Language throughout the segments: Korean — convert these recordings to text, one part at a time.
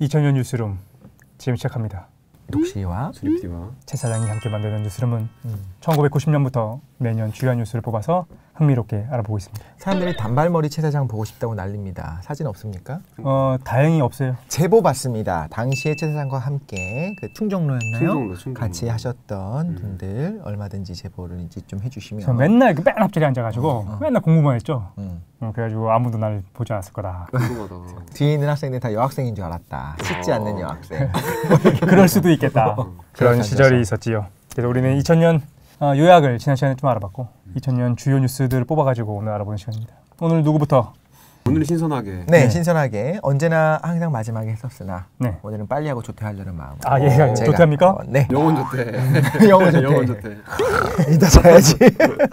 2000년 뉴스룸 지금 시작합니다. 독시와 수립티와 최 사장이 함께 만드는 뉴스룸은 음. 1990년부터 매년 주요한 뉴스를 뽑아서 흥미롭게 알아보고 있습니다. 사람들이 단발머리 최 사장 보고 싶다고 난립니다. 사진 없습니까? 어, 다행히 없어요. 제보 받습니다. 당시에 최 사장과 함께 그 충정로였나요? 충정로, 충정로. 같이 하셨던 음. 분들 얼마든지 제보를 이제 좀 해주시면 저 맨날 그맨 앞자리에 앉아가지고 어. 맨날 공부만 했죠. 음. 어, 그래가지고 아무도 날 보지 않았을 거다. 궁금하다. 뒤에 있는 학생들 다 여학생인 줄 알았다. 씻지 어. 않는 여학생. 그럴 수도 있겠다. 음. 그런 시절이. 있었지요. 그래서 우리는 2000년 어, 요약을 지난 시간에 좀 알아봤고 2000년 주요 뉴스들을 뽑아가지고 오늘 알아보는 시간입니다. 오늘 누구부터? 오늘 신선하게 네, 네. 신선하게 언제나 항상 마지막에 했었으나 네. 오늘은 빨리 하고 조퇴하려는 마음. 아, 얘가 제가, 조퇴합니까? 어, 네. 영원 좋대. 영원 조퇴. 영원 좋대. 이따 자야지.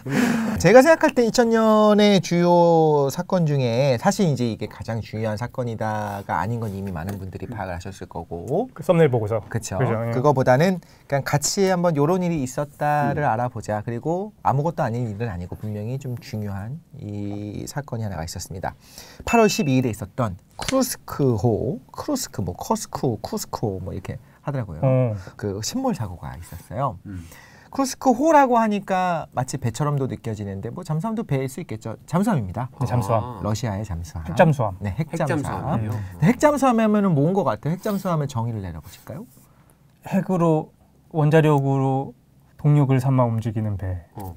제가 생각할 때 2000년의 주요 사건 중에 사실 이제 이게 가장 중요한 사건이다가 아닌 건 이미 많은 분들이 파악을 하셨을 거고. 그 썸네일 보고서. 그렇죠. 그죠, 예. 그거보다는 그냥 같이 한번 요런 일이 있었다를 알아보자. 그리고 아무것도 아닌 일은 아니고 분명히 좀 중요한 이 사건이 하나가 있었습니다. 8월 12일에 있었던 쿠르스크호, 쿠르스크 뭐 커스크, 쿠스크호 뭐 이렇게 하더라고요. 어, 그 침몰 사고가 있었어요. 음. 쿠르스크호라고 하니까 마치 배처럼도 느껴지는데 뭐 잠수함도 배일 수 있겠죠. 잠수함입니다. 네, 잠수함. 아, 러시아의 잠수함. 핵잠수함. 네, 핵잠수함. 네, 핵잠수함 하면은 뭔 것 같아요? 핵잠수함의 정의를 내려보실까요? 핵으로 원자력으로 동력을 삼아 움직이는 배 어.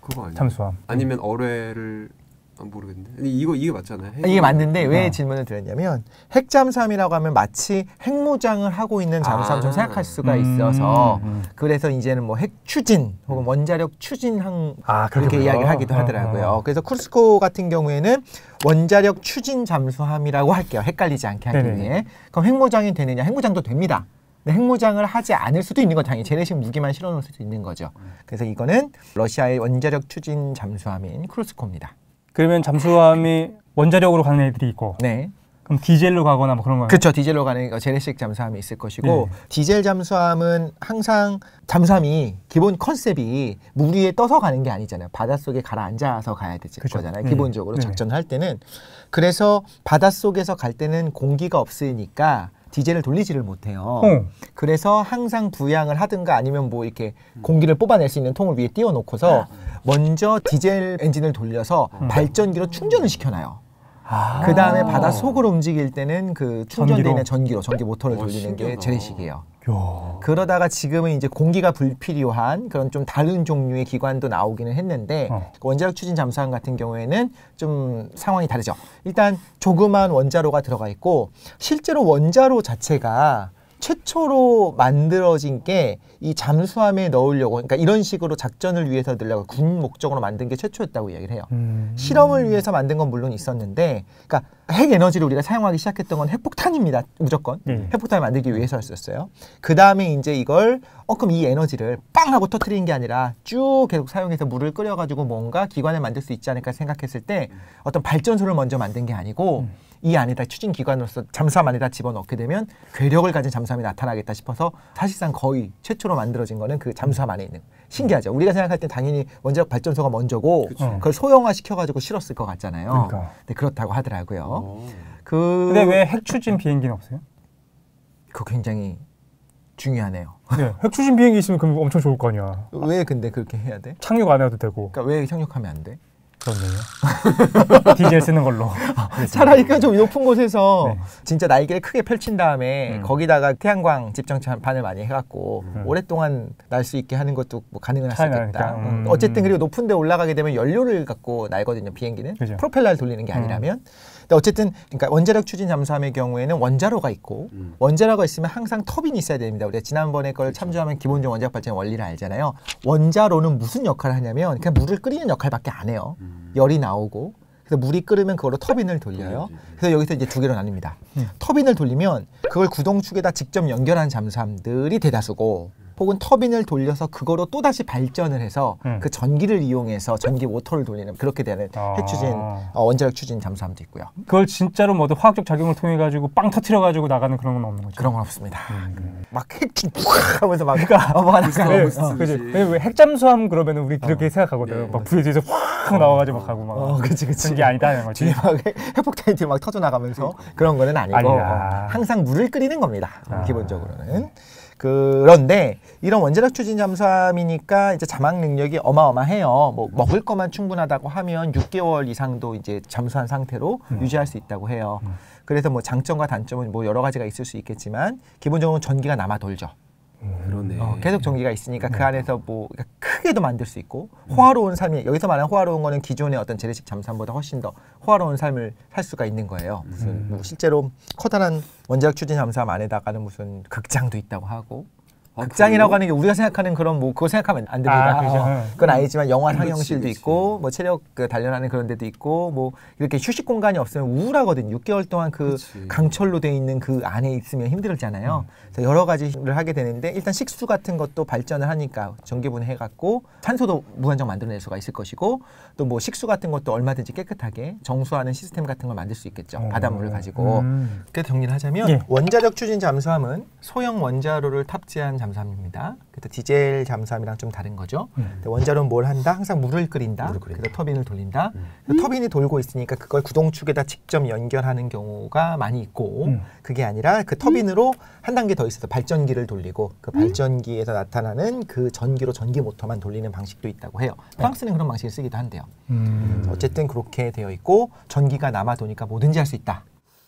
그거 아니야? 잠수함. 아니면 어뢰를 아, 모르겠는데. 근데 이거 이게 맞잖아요. 핵- 이게 맞는데 왜 어. 질문을 드렸냐면 핵잠수함이라고 하면 마치 핵무장을 하고 있는 잠수함처럼 아. 생각할 수가 음, 있어서 음. 그래서 이제는 뭐 핵 추진 혹은 원자력 추진항 아 그렇게 이야기를 하기도 어, 하더라고요. 어, 어. 그래서 쿠르스코 같은 경우에는 원자력 추진 잠수함이라고 할게요. 헷갈리지 않게 하기 네네. 위해. 그럼 핵무장이 되느냐? 핵무장도 됩니다. 근데 핵무장을 하지 않을 수도 있는 건 당연히 재래식 무기만 실어놓을 수도 있는 거죠. 그래서 이거는 러시아의 원자력 추진 잠수함인 쿠르스크호입니다. 그러면 잠수함이 원자력으로 가는 애들이 있고 네. 그럼 디젤로 가거나 뭐 그런 거예요? 그렇죠. 디젤로 가는 재래식 잠수함이 있을 것이고 네. 디젤 잠수함은 항상 잠수함이 기본 컨셉이 물 위에 떠서 가는 게 아니잖아요. 바닷속에 가라앉아서 가야 되지 그죠. 거잖아요. 네. 기본적으로 네. 작전을 할 때는 그래서 바닷속에서 갈 때는 공기가 없으니까 디젤을 돌리지를 못해요. 어. 그래서 항상 부양을 하든가 아니면 뭐 이렇게 공기를 뽑아낼 수 있는 통을 위에 띄워놓고서 먼저 디젤 엔진을 돌려서 음. 발전기로 충전을 시켜놔요. 아. 그 다음에 바닷속으로 움직일 때는 그 충전되어 있는 전기로 전기 모터를 와, 돌리는 게. 재래식이에요. 야. 그러다가 지금은 이제 공기가 불필요한 그런 좀 다른 종류의 기관도 나오기는 했는데 어. 그 원자력 추진 잠수함 같은 경우에는 좀 상황이 다르죠. 일단 조그만 원자로가 들어가 있고 실제로 원자로 자체가 최초로 만들어진 게 이 잠수함에 넣으려고 그러니까 이런 식으로 작전을 위해서 들려고 군 목적으로 만든 게 최초였다고 이야기를 해요. 음. 실험을 위해서 만든 건 물론 있었는데, 그러니까 핵 에너지를 우리가 사용하기 시작했던 건 핵폭탄입니다. 무조건 예. 핵폭탄을 만들기 위해서였었어요. 그 다음에 이제 이걸 어 그럼 이 에너지를 빵 하고 터트리는 게 아니라 쭉 계속 사용해서 물을 끓여 가지고 뭔가 기관을 만들 수 있지 않을까 생각했을 때 어떤 발전소를 먼저 만든 게 아니고 음. 이 안에다 추진 기관으로서 잠수함 안에다 집어넣게 되면 괴력을 가진 잠수함이 나타나겠다 싶어서 사실상 거의 최초로 만들어진 거는 그 잠수함 안에 있는 신기하죠. 우리가 생각할 때 당연히 원자력 발전소가 먼저고 그쵸. 그걸 소형화 시켜가지고 실었을 것 같잖아요. 그러니까. 근데 그렇다고 하더라고요. 어. 그 근데 왜 핵 추진 비행기는 없어요? 그거 굉장히 중요하네요. 네, 핵 추진 비행기 있으면 그럼 엄청 좋을 거 아니야. 왜 근데 그렇게 해야 돼? 착륙 안 해도 되고 그러니까 왜 상륙하면 안 돼? 그렇네요. 디젤 쓰는 걸로. 차라리 그좀 높은 곳에서 네. 진짜 날개를 크게 펼친 다음에 음. 거기다가 태양광 집정판을 많이 해갖고 음. 오랫동안 날 수 있게 하는 것도 뭐 가능은 할수 차이 있겠다. 나니까. 음. 음. 어쨌든 그리고 높은 데 올라가게 되면 연료를 갖고 날거든요. 비행기는 그죠. 프로펠러를 돌리는 게 음. 아니라면. 근데 어쨌든 그러니까 원자력 추진 잠수함의 경우에는 원자로가 있고 음. 원자로가 있으면 항상 터빈이 있어야 됩니다. 우리가 지난번에 걸 참조하면 기본적 원자력 발전 원리를 알잖아요. 원자로는 무슨 역할을 하냐면 그냥 물을 끓이는 역할밖에 안 해요. 음. 열이 나오고 그래서 물이 끓으면 그걸로 터빈을 돌려요. 돌려야지. 그래서 여기서 이제 두 개로 나뉩니다. 음. 터빈을 돌리면 그걸 구동축에다 직접 연결한 잠수함들이 대다수고 혹은 터빈을 돌려서 그거로 또 다시 발전을 해서 음. 그 전기를 이용해서 전기 모터를 돌리는 그렇게 되는 아. 핵 추진 어, 원자력 추진 잠수함도 있고요. 그걸 진짜로 뭐 화학적 작용을 통해 가지고 빵 터트려 가지고 나가는 그런 건 없는 거죠. 그런 건 없습니다. 음. 막 핵추 팍 하면서 막 어, 뭐가 왜, 나가고 무슨 어, 그지. 왜, 왜 핵잠수함 그러면 우리 그렇게 생각하거든. 네, 막 불에 뒤에서 확 나와가지고 막 하고 막. 어, 그치, 그치. 그런 게 아니다 이런 거지. 막 핵- 핵폭탄이 뒤에 막 터져 나가면서 그런 거는 아니고 아니다. 어, 항상 물을 끓이는 겁니다. 아. 기본적으로는. 그런데 이런 원자력 추진 잠수함이니까 이제 자막 능력이 어마어마해요. 뭐 먹을 것만 충분하다고 하면 6개월 이상도 이제 잠수한 상태로 음. 유지할 수 있다고 해요. 그래서 뭐 장점과 단점은 뭐 여러 가지가 있을 수 있겠지만 기본적으로 전기가 남아 돌죠. 그러네. 어, 계속 전기가 있으니까 그 안에서 뭐 그러니까 크게도 만들 수 있고 호화로운 삶이 여기서 말하는 호화로운 거는 기존의 어떤 재래식 잠수함보다 훨씬 더 호화로운 삶을 살 수가 있는 거예요. 무슨 뭐 실제로 커다란 원자력 추진 잠수함 안에다가는 무슨 극장도 있다고 하고 아, 극장이라고? 하는 게 우리가 생각하는 그런 뭐 그거 생각하면 안 됩니다. 아, 그죠. 어, 그건 아니지만 영화 상영실도. 있고 뭐 체력 그 단련하는 그런 데도 있고 뭐 이렇게 휴식 공간이 없으면 우울하거든요. 6개월 동안 그 그렇지. 강철로 돼 있는 그 안에 있으면 힘들잖아요. 그래서 여러 가지를 하게 되는데 일단 식수 같은 것도 발전을 하니까 전기분 해갖고 산소도 무한정 만들어낼 수가 있을 것이고 또 뭐 식수 같은 것도 얼마든지 깨끗하게 정수하는 시스템 같은 걸 만들 수 있겠죠. 어. 바닷물을 가지고. 음. 그래서 정리를 하자면 예. 원자력 추진 잠수함은 소형 원자로를 탑재한 잠수함입니다. 그래서 디젤 잠수함이랑 좀 다른 거죠. 음. 원자로는 뭘 한다? 항상 물을 끓인다. 물을 끓인다. 그래서 터빈을 돌린다. 음. 그 터빈이 돌고 있으니까 그걸 구동축에다 직접 연결하는 경우가 많이 있고 음. 그게 아니라 그 터빈으로 한 단계 더 있어서 발전기를 돌리고 그 발전기에서 나타나는 그 전기로 전기 모터만 돌리는 방식도 있다고 해요. 프랑스는 그런 방식을 쓰기도 한대요. 음. 어쨌든 그렇게 되어 있고 전기가 남아 도니까 뭐든지 할 수 있다.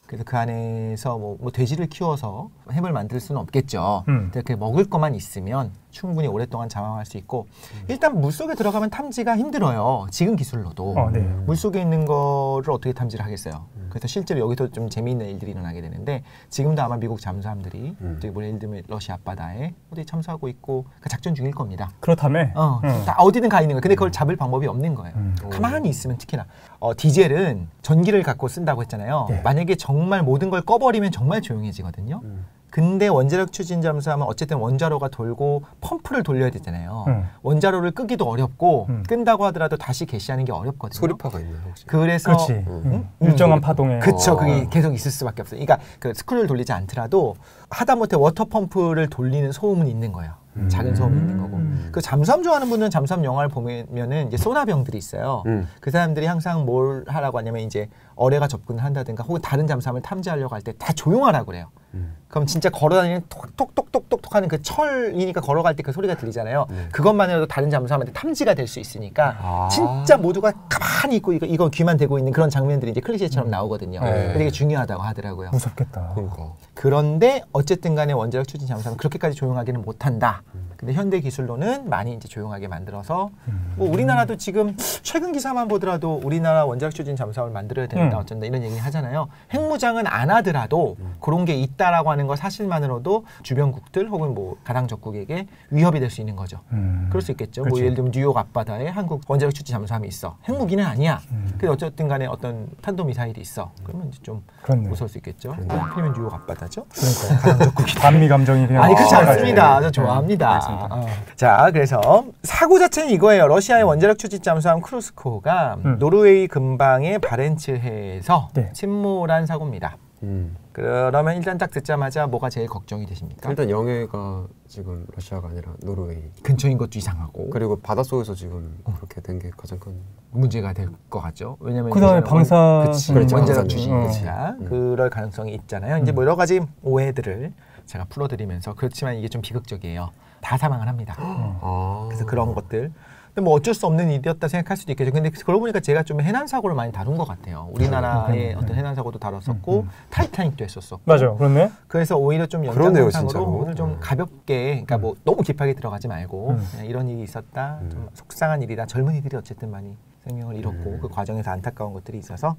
그래서 그 안에서 뭐, 뭐 돼지를 키워서 햄을 만들 수는 없겠죠. 음. 그 먹을 것만 있으면 충분히 오랫동안 잠항할 수 있고 일단 물 속에 들어가면 탐지가 힘들어요. 지금 기술로도. 어, 네. 물 속에 있는 거를 어떻게 탐지를 하겠어요. 그래서 실제로 여기서 좀 재미있는 일들이 일어나게 되는데 지금도 아마 미국 잠수함들이 음. 뭐 예를 들면 러시아 앞바다에 어디 참수하고 있고 그 작전 중일 겁니다. 그렇다며. 어, 음. 다 어디든 가 있는 거예요. 근데 그걸 잡을 방법이 없는 거예요. 음. 가만히 있으면 특히나 어, 디젤은 전기를 갖고 쓴다고 했잖아요. 네. 만약에 정말 모든 걸 꺼버리면 정말 조용해지거든요. 음. 근데 원자력 추진 잠수함은 어쨌든 원자로가 돌고 펌프를 돌려야 되잖아요. 음. 원자로를 끄기도 어렵고 음. 끈다고 하더라도 다시 개시하는 게 어렵거든요. 소리파가 혹시? 그래서 그렇지. 음. 음. 일정한 음. 파동에. 그쵸 어. 그게 계속 있을 수밖에 없어요. 그러니까 그 스크류를 돌리지 않더라도 하다못해 워터 펌프를 돌리는 소음은 있는 거예요. 작은 소음이 있는 거고. 음. 그 잠수함 좋아하는 분은 잠수함 영화를 보면은 이제 소나병들이 있어요. 음. 그 사람들이 항상 뭘 하라고 하냐면 이제 어뢰가 접근을 한다든가 혹은 다른 잠수함을 탐지하려고 할 때 다 조용하라고 그래요. 음. 그럼 진짜 걸어다니는 톡톡톡톡톡 하는 그 철이니까 걸어갈 때 그 소리가 들리잖아요. 네. 그것만으로도 다른 잠수함한테 탐지가 될 수 있으니까 아. 진짜 모두가 가만히 있고 이거, 이거 귀만 대고 있는 그런 장면들이 이제 클리셰처럼 나오거든요. 네. 그게 되게 중요하다고 하더라고요. 무섭겠다. 그러니까. 그런데 어쨌든 간에 원자력 추진 잠수함은 그렇게까지 조용하기는 못한다. 근데 현대 기술로는 많이 이제 조용하게 만들어서 뭐 우리나라도 지금 최근 기사만 보더라도 우리나라 원자력 추진 잠수함을 만들어야 된다 음. 어쩐다 이런 얘기 하잖아요. 핵무장은 안 하더라도 그런 게 있다라고 하는 것 사실만으로도 주변국들 혹은 뭐 가당 적국에게 위협이 될 수 있는 거죠. 음. 그럴 수 있겠죠. 뭐 그렇지. 예를 들면 뉴욕 앞바다에 한국 원자력 추진 잠수함이 있어. 핵무기는 아니야. 음. 근데 어쨌든 간에 어떤 탄도 미사일이 있어. 그러면 이제 좀 그렇네. 무서울 수 있겠죠. 하필이면 뉴욕 앞바다죠. 그러니까 반미 감정이 그냥. 아니 그렇지 어, 않습니다. 네. 저 좋아합니다. 알겠습니다. 어. 자, 그래서 사고 자체는 이거예요. 러시아의 원자력 추진 잠수함 크루스코가 음. 노르웨이 근방의 바렌츠해에서 네. 침몰한 사고입니다. 음. 그러면 일단 딱 듣자마자 뭐가 제일 걱정이 되십니까? 일단 영해가 지금 러시아가 아니라 노르웨이. 근처인 것도 이상하고 그리고 바닷속에서 지금 그렇게 된 게 가장 큰 문제가 될 것 같죠. 왜냐면 그다음에 방사- 그치, 그렇죠, 원자력. 추진 음. 그치야 음. 그럴 가능성이 있잖아요. 이제 뭐 여러 가지 오해들을 제가 풀어드리면서 그렇지만 이게 좀 비극적이에요. 다 사망을 합니다. 아. 그래서 그런 것들. 근데 뭐 어쩔 수 없는 일이었다 생각할 수도 있겠죠. 근데 그러고 보니까 제가 좀 해난 사고를 많이 다룬 것 같아요. 우리나라의 어떤 해난 사고도 다뤘었고 타이타닉도 했었었고. 맞아. 그렇네. 그래서 오히려 좀 연장선상으로. 오늘 좀 음. 가볍게, 그러니까 뭐 너무 깊하게 들어가지 말고 음. 그냥 이런 일이 있었다, 음. 좀 속상한 일이다. 젊은이들이 어쨌든 많이 생명을 잃었고 음. 그 과정에서 안타까운 것들이 있어서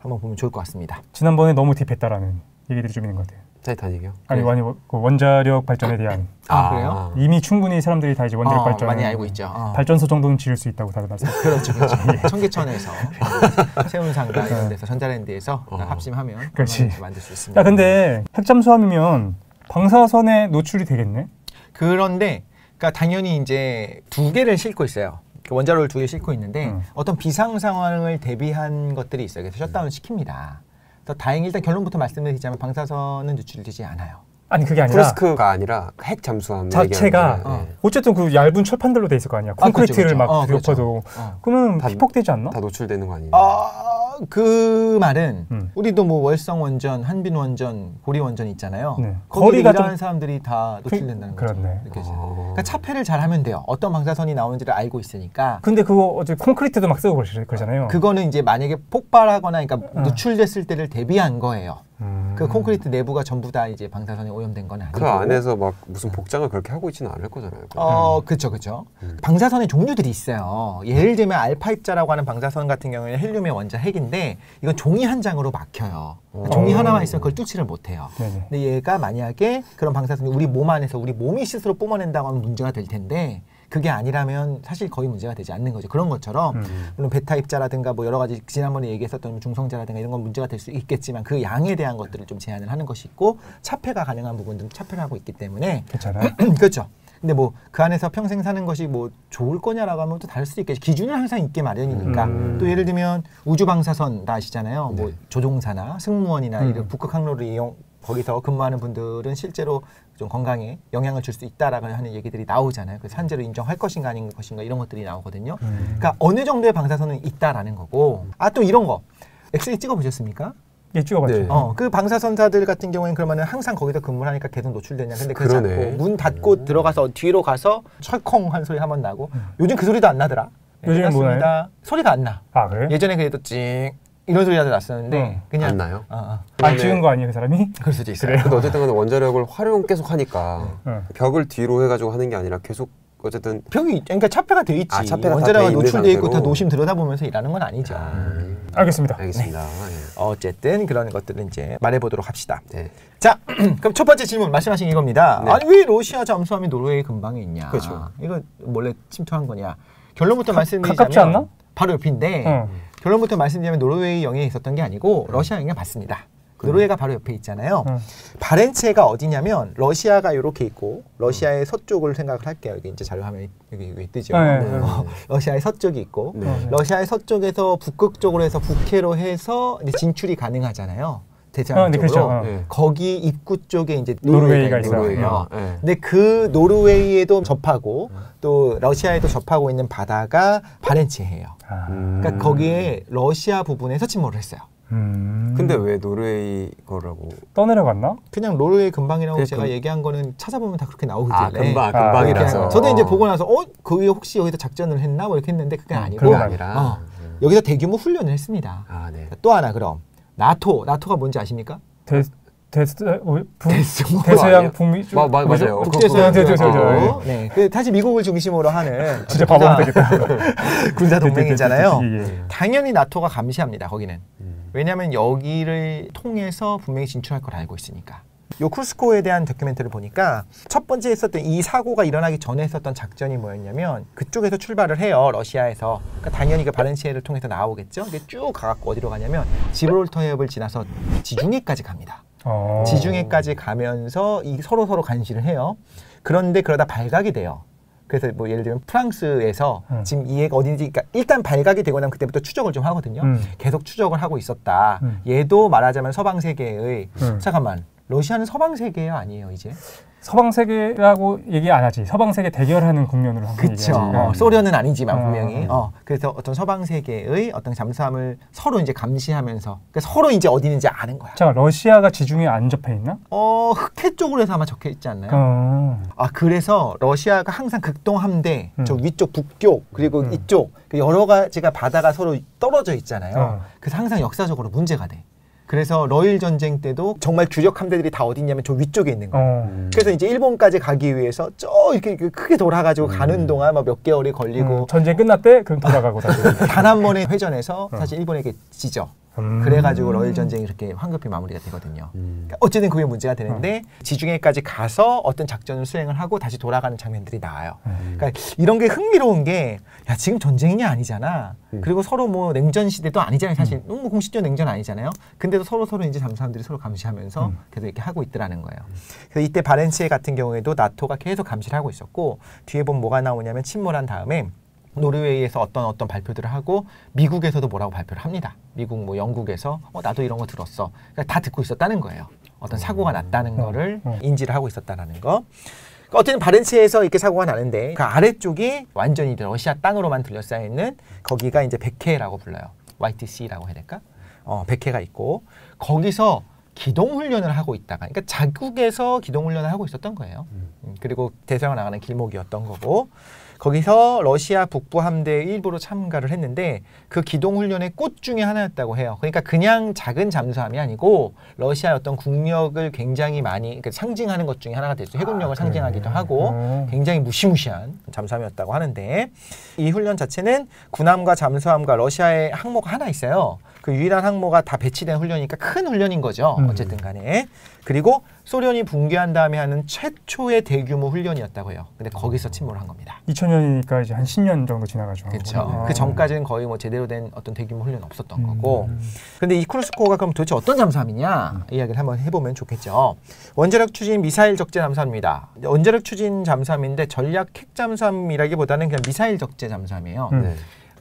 한번 보면 좋을 것 같습니다. 지난번에 너무 딥했다라는 얘기들이 좀 있는 것 같아요. 타이타닉이요? 아니, 그래서? 아니 그 원자력 발전에 대한 아, 그래요? 이미 충분히 사람들이 다 이제 원자력 어, 발전 많이 알고 있죠. 어. 발전소 정도는 지을 수 있다고 다들 아세요. 그렇죠, 그렇죠. 청계천에서 세운상가 이런 데서 전자랜드에서 어. 합심하면 그렇지. 만들 수 있습니다. 야 근데 핵잠수함이면 방사선에 노출이 되겠네. 그런데 그러니까 당연히 이제 두 개를 싣고 있어요. 그 원자로를 두 개 싣고 있는데 음. 어떤 비상 상황을 대비한 것들이 있어요. 그래서 셧다운을 시킵니다. 더 다행히 일단 결론부터 말씀드리자면 방사선은 누출되지 않아요. 아니 그게 아니라 프로스크가 아니라 핵 잠수함 자체가 건데, 예. 어쨌든 그 얇은 철판들로 돼 있을 거 아니야. 아, 그렇죠, 콘크리트를 그렇죠. 막 어, 그렇죠. 덮어도 어. 그러면 다- 피폭되지 않나? 다 노출되는 거 아니에요? 아, 그 말은 음. 우리도 뭐 월성 원전, 한빈 원전, 고리 원전 있잖아요. 네. 거기에 거리가 일하는 좀- 사람들이 다 노출된다는 그- 거죠. 그렇네. 느껴져요. 어. 그러니까 차폐를 잘 하면 돼요. 어떤 방사선이 나오는지를 알고 있으니까. 근데 그거 어제 콘크리트도 막 쓰고 그러시- 그러잖아요. 그거는 이제 만약에 폭발하거나 그러니까 어. 노출됐을 때를 대비한 거예요. 음. 그 콘크리트 내부가 전부 다 이제 방사선에 오염된 건 아니고. 그 안에서 막 무슨 복장을 그렇게 하고 있지는 않을 거잖아요. 어, 그렇죠, 그렇죠. 음. 방사선의 종류들이 있어요. 예를 들면 알파 입자라고 하는 방사선 같은 경우에는 헬륨의 원자 핵인데 이건 종이 한 장으로 막혀요. 그러니까 종이 어. 하나만 있으면 그걸 뚫지를 못해요. 네네. 근데 얘가 만약에 그런 방사선이 우리 몸 안에서 우리 몸이 스스로 뿜어낸다고 하면 문제가 될 텐데 그게 아니라면 사실 거의 문제가 되지 않는 거죠. 그런 것처럼 음. 물론 베타 입자라든가 뭐 여러 가지 지난번에 얘기했었던 중성자라든가 이런 건 문제가 될 수 있겠지만 그 양에 대한 것들을 좀 제한을 하는 것이 있고 차폐가 가능한 부분들은 차폐를 하고 있기 때문에 괜찮아요. 그렇죠. 근데 뭐 그 안에서 평생 사는 것이 뭐 좋을 거냐라고 하면 또 다를 수도 있겠죠. 기준은 항상 있게 마련이니까. 음. 또 예를 들면 우주 방사선 다 아시잖아요. 뭐 네. 조종사나 승무원이나 음. 이런 북극 항로를 이용 거기서 근무하는 분들은 실제로 좀 건강에 영향을 줄 수 있다라고 하는 얘기들이 나오잖아요. 그래서 산재로 인정할 것인가 아닌 것인가 이런 것들이 나오거든요. 음. 그러니까 어느 정도의 방사선은 있다라는 거고. 아 또 이런 거. 엑스레이 찍어 보셨습니까? 예, 찍어봤죠. 네. 어, 그 방사선사들 같은 경우에는 그러면은 항상 거기서 근무를 하니까 계속 노출되냐. 근데 그렇지 그러네. 않고 문 닫고 들어가서 뒤로 가서 철컹 한 소리 한번 나고 요즘 그 소리도 안 나더라. 네, 요즘엔 끝났습니다. 소리가 안 나. 아 그래요? 예전에 그래도 찡 이런 소리라도 났었는데 어. 그냥 안 나요? 어, 어. 안 찍은 거 아니에요, 그 사람이? 그럴 수도 있어요. 그래요? 근데 어쨌든 간에 원자력을 활용 계속 하니까 응. 벽을 뒤로 해가지고 하는 게 아니라 계속 어쨌든 벽이 그러니까 차폐가 돼 있지. 아, 차폐가 있는 노출돼 있고 다? 노심 들여다보면서 일하는 건 아니죠. 아, 알겠습니다. 알겠습니다. 예. 어쨌든 그런 것들은 이제 말해보도록 합시다. 네. 자, 그럼 첫 번째 질문 말씀하신 이겁니다. 네. 아니 왜 러시아 잠수함이 노르웨이 근방에 있냐? 그렇죠. 이거 몰래 침투한 거냐? 결론부터 가- 말씀드리자면 가깝지 않나? 바로 옆인데 어. 결론부터 말씀드리면 노르웨이 영해에 있었던 게 아니고 러시아 영해 봤습니다. 노르웨이가 바로 옆에 있잖아요. 어. 바렌츠해가 어디냐면 러시아가 이렇게 있고 러시아의 서쪽을 생각을 할게요. 여기 이제 자료화면이 여기, 여기 뜨죠. 네, 네. 어, 러시아의 서쪽이 있고 네. 어. 러시아의 서쪽에서 북극 쪽으로 해서 북해로 해서 진출이 가능하잖아요. 대서양 어, 네. 그렇죠. 어. 네. 거기 입구 쪽에 이제 노르웨이가 노르웨이가 있어요. 있는 거예요. 네. 근데 그 노르웨이에도 접하고 또 러시아에도 접하고 있는 바다가 바렌츠해예요. 아. 음. 그러니까 거기에 러시아 부분에서 침몰을 했어요. 음. 근데 왜 노르웨이 거라고? 떠내려갔나? 그냥 노르웨이 근방이라고 네, 제가 금- 얘기한 거는 찾아보면 다 그렇게 나오길래 아 금방 아, 금방이라서. 그냥 저도 이제 보고 나서 어 거기 혹시 여기서 작전을 했나 뭐 이렇게 했는데 그게 음, 아니고 그건 아니라. 어, 여기서 대규모 훈련을 했습니다. 아 네. 또 하나 그럼 나토 나토가 뭔지 아십니까? 대 대스 어, 북- 대서양 대서양 북미 쪽 마- 마-? 맞아요. 국제서양 네, 네, 그 사실 미국을 중심으로 하는 진짜 바보가 군사- 되겠다. 군사 동맹이잖아요. 예, 예. 당연히 나토가 감시합니다. 거기는 음. 왜냐하면 여기를 통해서 분명히 진출할 걸 알고 있으니까. 요 쿠스코에 대한 다큐멘터리를 보니까 첫 번째 했었던 이 사고가 일어나기 전에 했었던 작전이 뭐였냐면 그쪽에서 출발을 해요 러시아에서 그러니까 당연히 그 바렌치해를 통해서 나오겠죠 근데 쭉 가갖고 어디로 가냐면 지브롤터 해협을 지나서 지중해까지 갑니다 어. 지중해까지 가면서 이 서로 서로 간시를 해요. 그런데 그러다 발각이 돼요. 그래서 뭐 예를 들면 프랑스에서 음. 지금 이 애가 어딘지 그러니까 일단 발각이 되고 나면 그때부터 추적을 좀 하거든요. 음. 계속 추적을 하고 있었다. 음. 얘도 말하자면 서방 세계의 음. 잠깐만 러시아는 서방 세계예요 아니에요 이제? 서방 세계라고 얘기 안 하지. 서방 세계 대결하는 국면으로 그쵸. 얘기하지. 어, 소련은 아니지만 어, 분명히. 어. 어, 그래서 어떤 서방 세계의 어떤 잠수함을 서로 이제 감시하면서 그러니까 서로 이제 어디 있는지 아는 거야. 잠깐 러시아가 지중해 안 접해 있나? 어 흑해 쪽으로 해서 아마 적혀 있지 않나요? 어. 아 그래서 러시아가 항상 극동 함대 음. 저 위쪽 북쪽 그리고 음. 이쪽 그 여러 가지가 바다가 서로 떨어져 있잖아요. 어. 그래서 항상 역사적으로 문제가 돼. 그래서 러일 전쟁 때도 정말 주력 함대들이 다 어디 있냐면 저 위쪽에 있는 거예요. 어. 음. 그래서 이제 일본까지 가기 위해서 저 이렇게 그 크게 돌아가지고 가는 동안 막 몇 개월이 걸리고 음, 전쟁 끝났대? 그럼 돌아가고 다시. 단한 번의 회전에서 어. 사실 일본에게 지죠. 음. 그래가지고 러일 전쟁이 이렇게 황급히 마무리가 되거든요. 음. 그러니까 어쨌든 그게 문제가 되는데 지중해까지 가서 어떤 작전을 수행을 하고 다시 돌아가는 장면들이 나와요. 음. 그러니까 이런 게 흥미로운 게 야 지금 전쟁이 아니잖아. 음. 그리고 서로 뭐 냉전 시대도 아니잖아요. 사실 뭐 공식적 냉전 아니잖아요. 근데도 서로 서로 이제 잠수함들이 서로 감시하면서 음. 계속 이렇게 하고 있더라는 거예요. 그래서 이때 바렌츠해 같은 경우에도 나토가 계속 감시를 하고 있었고 뒤에 보면 뭐가 나오냐면 침몰한 다음에 노르웨이에서 어떤 어떤 발표들을 하고 미국에서도 뭐라고 발표를 합니다. 미국 뭐 영국에서 어 나도 이런 거 들었어. 그러니까 다 듣고 있었다는 거예요. 어떤 사고가 났다는 어, 거를 어. 인지를 하고 있었다는 거. 그러니까 어쨌든 바렌츠에서 이렇게 사고가 나는데 그 아래쪽이 완전히 러시아 땅으로만 둘러싸여 있는 거기가 이제 백해라고 불러요. YTC라고 해야 될까? 어, 백해가 있고 거기서 기동 훈련을 하고 있다가 그러니까 자국에서 기동 훈련을 하고 있었던 거예요. 음, 그리고 대서양을 나가는 길목이었던 거고 거기서 러시아 북부 함대의 일부로 참가를 했는데 그 기동 훈련의 꽃 중에 하나였다고 해요. 그러니까 그냥 작은 잠수함이 아니고 러시아의 어떤 국력을 굉장히 많이 그러니까 상징하는 것 중에 하나가 됐어요. 해군력을 상징하기도 하고 어. 굉장히 무시무시한 잠수함이었다고 하는데 이 훈련 자체는 군함과 잠수함과 러시아의 항모가 하나 있어요. 그 유일한 항모가 다 배치된 훈련이니까 큰 훈련인 거죠. 음. 어쨌든 간에. 그리고 소련이 붕괴한 다음에 하는 최초의 대규모 훈련이었다고 해요. 근데 거기서 침몰을 한 겁니다. 2000년이니까 이제 한 10년 정도 지나가죠. 그렇죠. 아. 그 전까지는 거의 뭐 제대로 된 어떤 대규모 훈련 없었던 음. 거고. 근데 이 크루스코가 그럼 도대체 어떤 잠수함이냐 이야기를 한번 해보면 좋겠죠. 원자력 추진 미사일 적재 잠수함입니다. 원자력 추진 잠수함인데 전략 핵 잠수함이라기보다는 그냥 미사일 적재 잠수함이에요. 음. 네.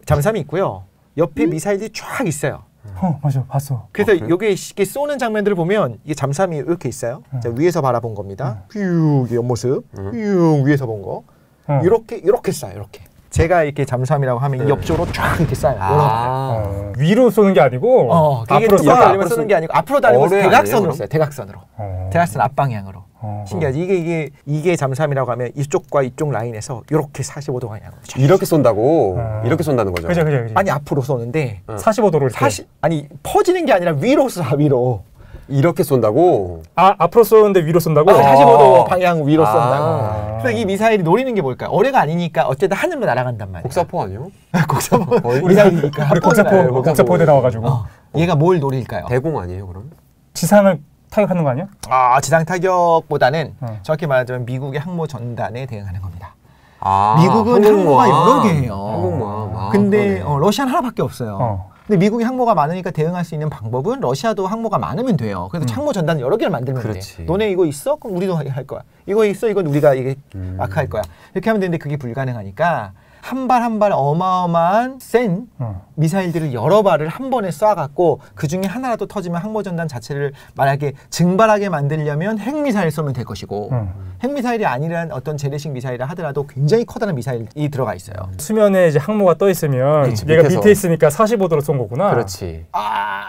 잠수함이 있고요. 옆에 미사일이 쫙 있어요. 어, 맞아, 봤어. 그래서 아? 여기 이렇게 쏘는 장면들을 보면 이게 잠수함이 이렇게 있어요. 음. 자, 위에서 바라본 겁니다. 퓨 옆모습. 음. 퓨 위에서 본 거. 어. 이렇게 이렇게 쏴요. 이렇게. 제가 이렇게 잠수함이라고 하면 이 네. 옆쪽으로 쫙 이렇게 쏴요. 아. 어, 위로 쏘는 게 아니고 어, 앞으로 앞으로 쏘는 쏘- 게 아니고 앞으로 어뢰 대각선으로 쏴요. 대각선으로. 어. 대각선 앞방향으로. 어. 신기하지? 이게 이게 이게 잠수함이라고 하면 이쪽과 이쪽 라인에서 이렇게 45도 방향으로. 쫙. 이렇게 쏜다고 어. 이렇게 쏜다는 거죠. 그죠, 그죠, 그죠. 아니 앞으로 쏘는데 어. 45도로 이렇게. 사실 아니 퍼지는 게 아니라 위로 쏴 위로. 이렇게 쏜다고. 아, 앞으로 쏘는데 위로 쏜다고? 아, 45도 아. 방향 위로 아. 쏜다고. 그래서 이 미사일이 노리는 게 뭘까요? 어뢰가 아니니까 어쨌든 하늘로 날아간단 말이야. 곡사포 아니요? 곡사포. 미사일이니까. 우리 곡사포. 곡사포대 나와가지고. 어. 얘가 뭘 노릴까요? 대공 아니에요, 그럼? 지상을 타격하는 거 아니야? 아 지상 타격보다는 어. 정확히 말하자면 미국의 항모 전단에 대응하는 겁니다. 아, 미국은 항모가 여러 개예요. 항공모함. 아, 근데. 어, 러시아는 하나밖에 없어요. 어. 근데 미국이 항모가 많으니까 대응할 수 있는 방법은 러시아도 항모가 많으면 돼요. 그래서 음. 항모 전단 여러 개를 만들면 그렇지. 돼. 너네 이거 있어? 그럼 우리도 할 거야. 이거 있어? 이건 우리가 이게 음. 마크할 거야. 이렇게 하면 되는데 그게 불가능하니까 한 발 한 발 어마어마한 센 어. 미사일들을 여러 발을 한 번에 쏴갖고 그 중에 하나라도 터지면 항모전단 자체를 만약에 증발하게 만들려면 핵미사일 쏘면 될 것이고 어. 핵미사일이 아니란 어떤 재래식 미사일을 하더라도 굉장히 커다란 미사일이 들어가 있어요. 수면에 이제 항모가 떠 있으면 그렇지, 얘가. 밑에 있으니까 45도로 쏜 거구나. 그렇지. 아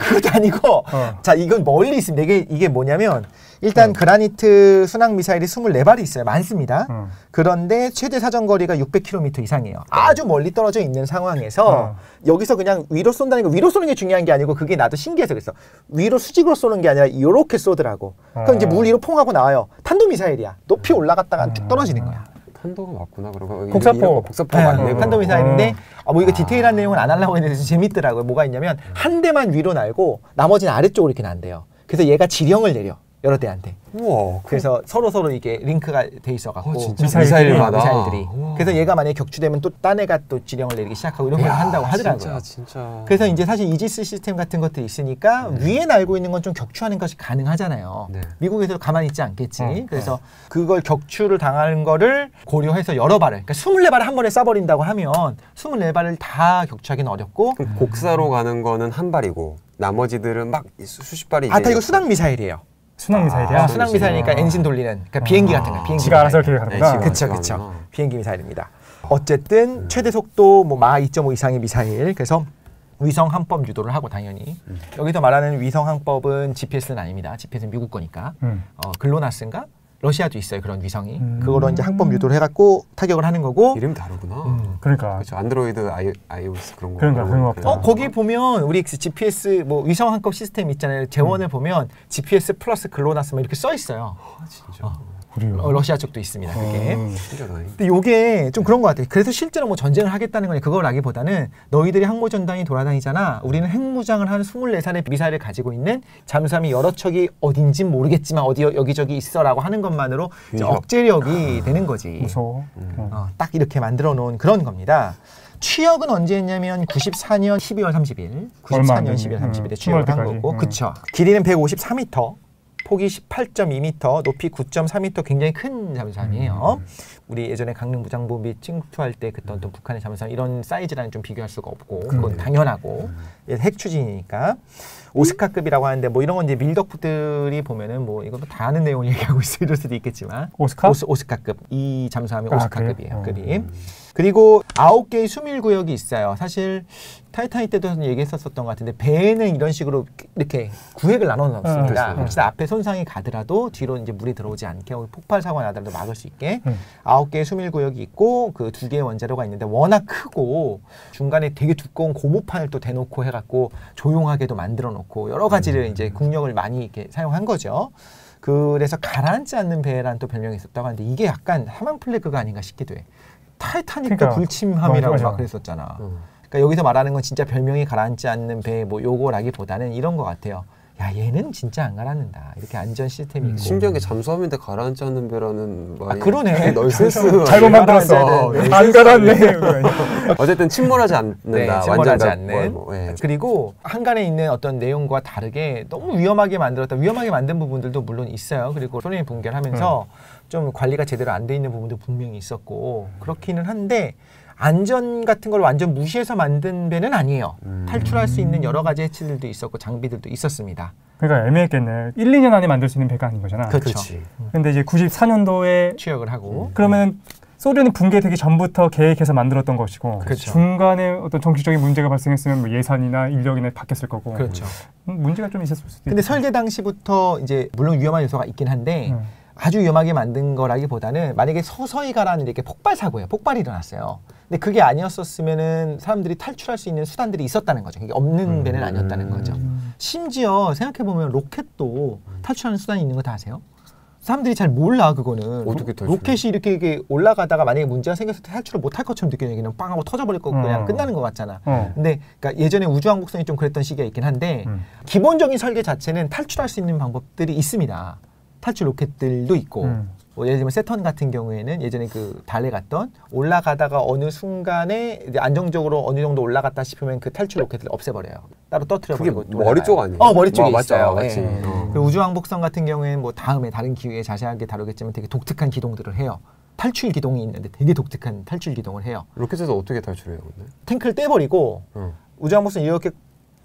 그것도 아니고 어. 자 이건 멀리 있습니다. 이게 이게 뭐냐면 일단 어. 그라니트 순항 미사일이 24발이 있어요. 많습니다. 어. 그런데 최대 사정거리가 600km 이상이에요. 아주 멀리 떨어져 있는 상황에서 어. 여기서 그냥 위로 쏜다는 거 위로 쏘는 게 중요한 게 아니고 그게 나도 신기해서 그랬어. 위로 수직으로 쏘는 게 아니라 이렇게 쏘더라고. 그럼 이제 어. 물 위로 퐁하고 나와요. 탄도 미사일이야. 높이 올라갔다가 쭉 떨어지는 거야. 탄도가 맞구나. 그러고 곡사포 맞네. 네, 그럼. 탄도 미사일인데 아, 뭐 이거 아. 디테일한 내용은 안 하려고 했는데 재밌더라고요. 뭐가 있냐면 한 대만 위로 날고 나머지는 아래쪽으로 이렇게 난대요. 그래서 얘가 지령을 내려 여러 대한테. 우와. 그래서 서로 서로 이게 링크가 돼 있어 갖고 어? 미사일마다. 미사일들이. 우와. 그래서 얘가 만약에 격추되면 또 딴 애가 또 지령을 내리기 시작하고 이런 걸 야, 한다고 하더라고요. 진짜 진짜. 그래서 이제 사실 이지스 시스템 같은 것들이 있으니까 위에 날고 있는 건 좀 격추하는 것이 가능하잖아요. 네. 미국에서 가만히 있지 않겠지. 어, 그래서 그걸 격추를 당하는 거를 고려해서 여러 발을, 그러니까 24발을 한 번에 쏴버린다고 하면 24발을 다 격추하기는 어렵고 곡사로 가는 거는 한 발이고 나머지들은 막 수- 수십 발이 아, 다 이거 순항 미사일이에요. 순항 미사일이야. 아, 순항 미사일이니까 아. 엔진 돌리는 그러니까 비행기 같은 거. 비행기 지가 알아서. 이렇게 가는구나. 네, 그쵸 지가 그쵸 하는구나. 비행기 미사일입니다. 어쨌든 최대 속도 뭐마 2.5 이상의 미사일 그래서 위성 항법 유도를 하고 당연히 여기서 말하는 위성 항법은 GPS는 아닙니다. GPS는 미국 거니까 음. 어, 글로나스인가 러시아도 있어요 그런 위성이 음. 그거로 이제 항법 유도를 해갖고 타격을 하는 거고 이름이 다르구나. 음. 그러니까. 그렇죠. 안드로이드 아이, iOS 그런 거. 그런가, 그런 거 그- 같다. 어 거기 보면 우리 그 GPS 뭐 위성 항법 시스템 있잖아요 재원을 보면 GPS 플러스 글로나스 막 이렇게 써 있어요. 아, 진짜. 어. 그래요. 어, 러시아 쪽도 있습니다. 그게. 음. 신기하다. 근데 요게 좀 그런 것 같아요. 그래서 실제로 뭐 전쟁을 하겠다는 거니 그거라기보다는 너희들이 항모 전단이 돌아다니잖아. 우리는 핵무장을 한 24살의 미사일을 가지고 있는 잠수함이 여러 척이 어딘진 모르겠지만 어디 여기저기 있어라고 하는 것만으로. 억제력이 되는 거지. 무서워. 어. 어, 딱 이렇게 만들어 놓은 그런 겁니다. 취역은 언제 했냐면 94년 12월 30일, 얼마 안 94년 됐네. 12월 30일에 음, 취역을 한 10월 거고, 때까지. 그쵸. 길이는 154m, 폭이 18.2m, 높이 9.4m, 굉장히 큰 잠수함이에요. 우리 예전에 강릉 무장부 및 찡투할 때 그때 어떤 북한의 잠수함 이런 사이즈랑 좀 비교할 수가 없고, 그건 당연하고 예, 핵 추진이니까. 오스카급이라고 하는데 뭐 이런 건 이제 밀덕들이 보면은 뭐 이것도 다 아는 내용을 얘기하고 있을 이럴 수도 있겠지만 오스카? 오스, 오스카급 이 잠수함이 아, 오스카급이에요. 그래요? 급이. 그리고 아홉 개의 수밀 구역이 있어요. 사실 타이타닉 때도 얘기했었던 것 같은데 배에는 이런 식으로 이렇게 구획을 나눠 놓습니다. 음, 음. 혹시 앞에 손상이 가더라도 뒤로 이제 물이 들어오지 않게 폭발 사고가 나더라도 막을 수 있게 음. 아홉 개의 수밀 구역이 있고 그 두 개의 원자로가 있는데 워낙 크고 중간에 되게 두꺼운 고무판을 또 대놓고 해갖고 조용하게도 만들어 놓고 여러 가지를 음. 이제 국력을 많이 이렇게 사용한 거죠. 그래서 가라앉지 않는 배라는 또 별명이 있었다고 하는데 이게 약간 사망 flag가 아닌가 싶기도 해. 타이타닉도 그러니까. 불침함이라고 맞아, 맞아. 막 그랬었잖아. 음. 그러니까 여기서 말하는 건 진짜 별명이 가라앉지 않는 배 뭐 요거라기보다는 이런 것 같아요. 야 얘는 진짜 안 가라앉는다. 이렇게 안전 시스템이 있고. 신기하게 잠수함인데 가라앉지 않는 배라는 말이 아, 그러네. 널센스 잘못? 만들었어. 네, 네, 네. 안 갈았네. 어쨌든 침몰하지 않는다. 네, 완전 침몰하지 다- 않는. 뭐, 뭐, 예. 그리고 한간에 있는 어떤 내용과 다르게 너무 위험하게 만들었다. 위험하게 만든 부분들도 물론 있어요. 그리고 소련이 붕괴하면서 좀 관리가 제대로 안 돼 있는 부분도 분명히 있었고 그렇기는 한데 안전 같은 걸 완전 무시해서 만든 배는 아니에요. 음. 탈출할 수 있는 여러 가지 해치들도 있었고 장비들도 있었습니다. 그러니까 애매했겠네. 1, 2년 안에 만들 수 있는 배가 아닌 거잖아. 그렇죠. 그렇지. 근데 이제 94년도에 취역을 하고 그러면 소련이 붕괴되기 전부터 계획해서 만들었던 것이고 그렇죠. 중간에 어떤 정치적인 문제가 발생했으면 뭐 예산이나 인력이나 바뀌었을 거고 그렇죠. 음, 문제가 좀 있었을 수도 근데 있고. 설계 당시부터 이제 물론 위험한 요소가 있긴 한데 음. 아주 위험하게 만든 거라기보다는 만약에 서서히 가라는 이렇게 폭발 사고예요. 폭발이 일어났어요. 근데 그게 아니었었으면은 사람들이 탈출할 수 있는 수단들이 있었다는 거죠. 그게 없는 음. 배는 아니었다는 거죠. 음. 심지어 생각해 보면 로켓도 탈출하는 수단이 있는 거 다 아세요? 사람들이 잘 몰라 그거는 어떻게 로- 탈출해? 로켓이 이렇게, 이렇게 올라가다가 만약에 문제가 생겼을 때 탈출을 못할 것처럼 느껴요. 그냥 빵 하고 터져버릴 거고 그냥 어. 끝나는 것 같잖아. 어. 근데 그러니까 예전에 우주왕복선이 좀 그랬던 시기가 있긴 한데 음. 기본적인 설계 자체는 탈출할 수 있는 방법들이 있습니다. 탈출 로켓들도 있고 음. 뭐 예를 들면 세턴 같은 경우에는 예전에 그 달에 갔던 올라가다가 어느 순간에 이제 안정적으로 어느 정도 올라갔다 싶으면 그 탈출 로켓을 없애버려요. 따로 그게 떠트려버리고 또 머리 올라가요. 쪽 아니에요? 어 머리 쪽에 마- 있어요. 맞죠, 맞지. 예. 어. 그 우주왕복선 같은 경우에는 뭐 다음에 다른 기회에 자세하게 다루겠지만 되게 독특한 기동들을 해요. 탈출 기동이 있는데 되게 독특한 탈출 기동을 해요. 로켓에서 어떻게 탈출해요, 근데? 탱크를 떼버리고 어. 우주항복선 이렇게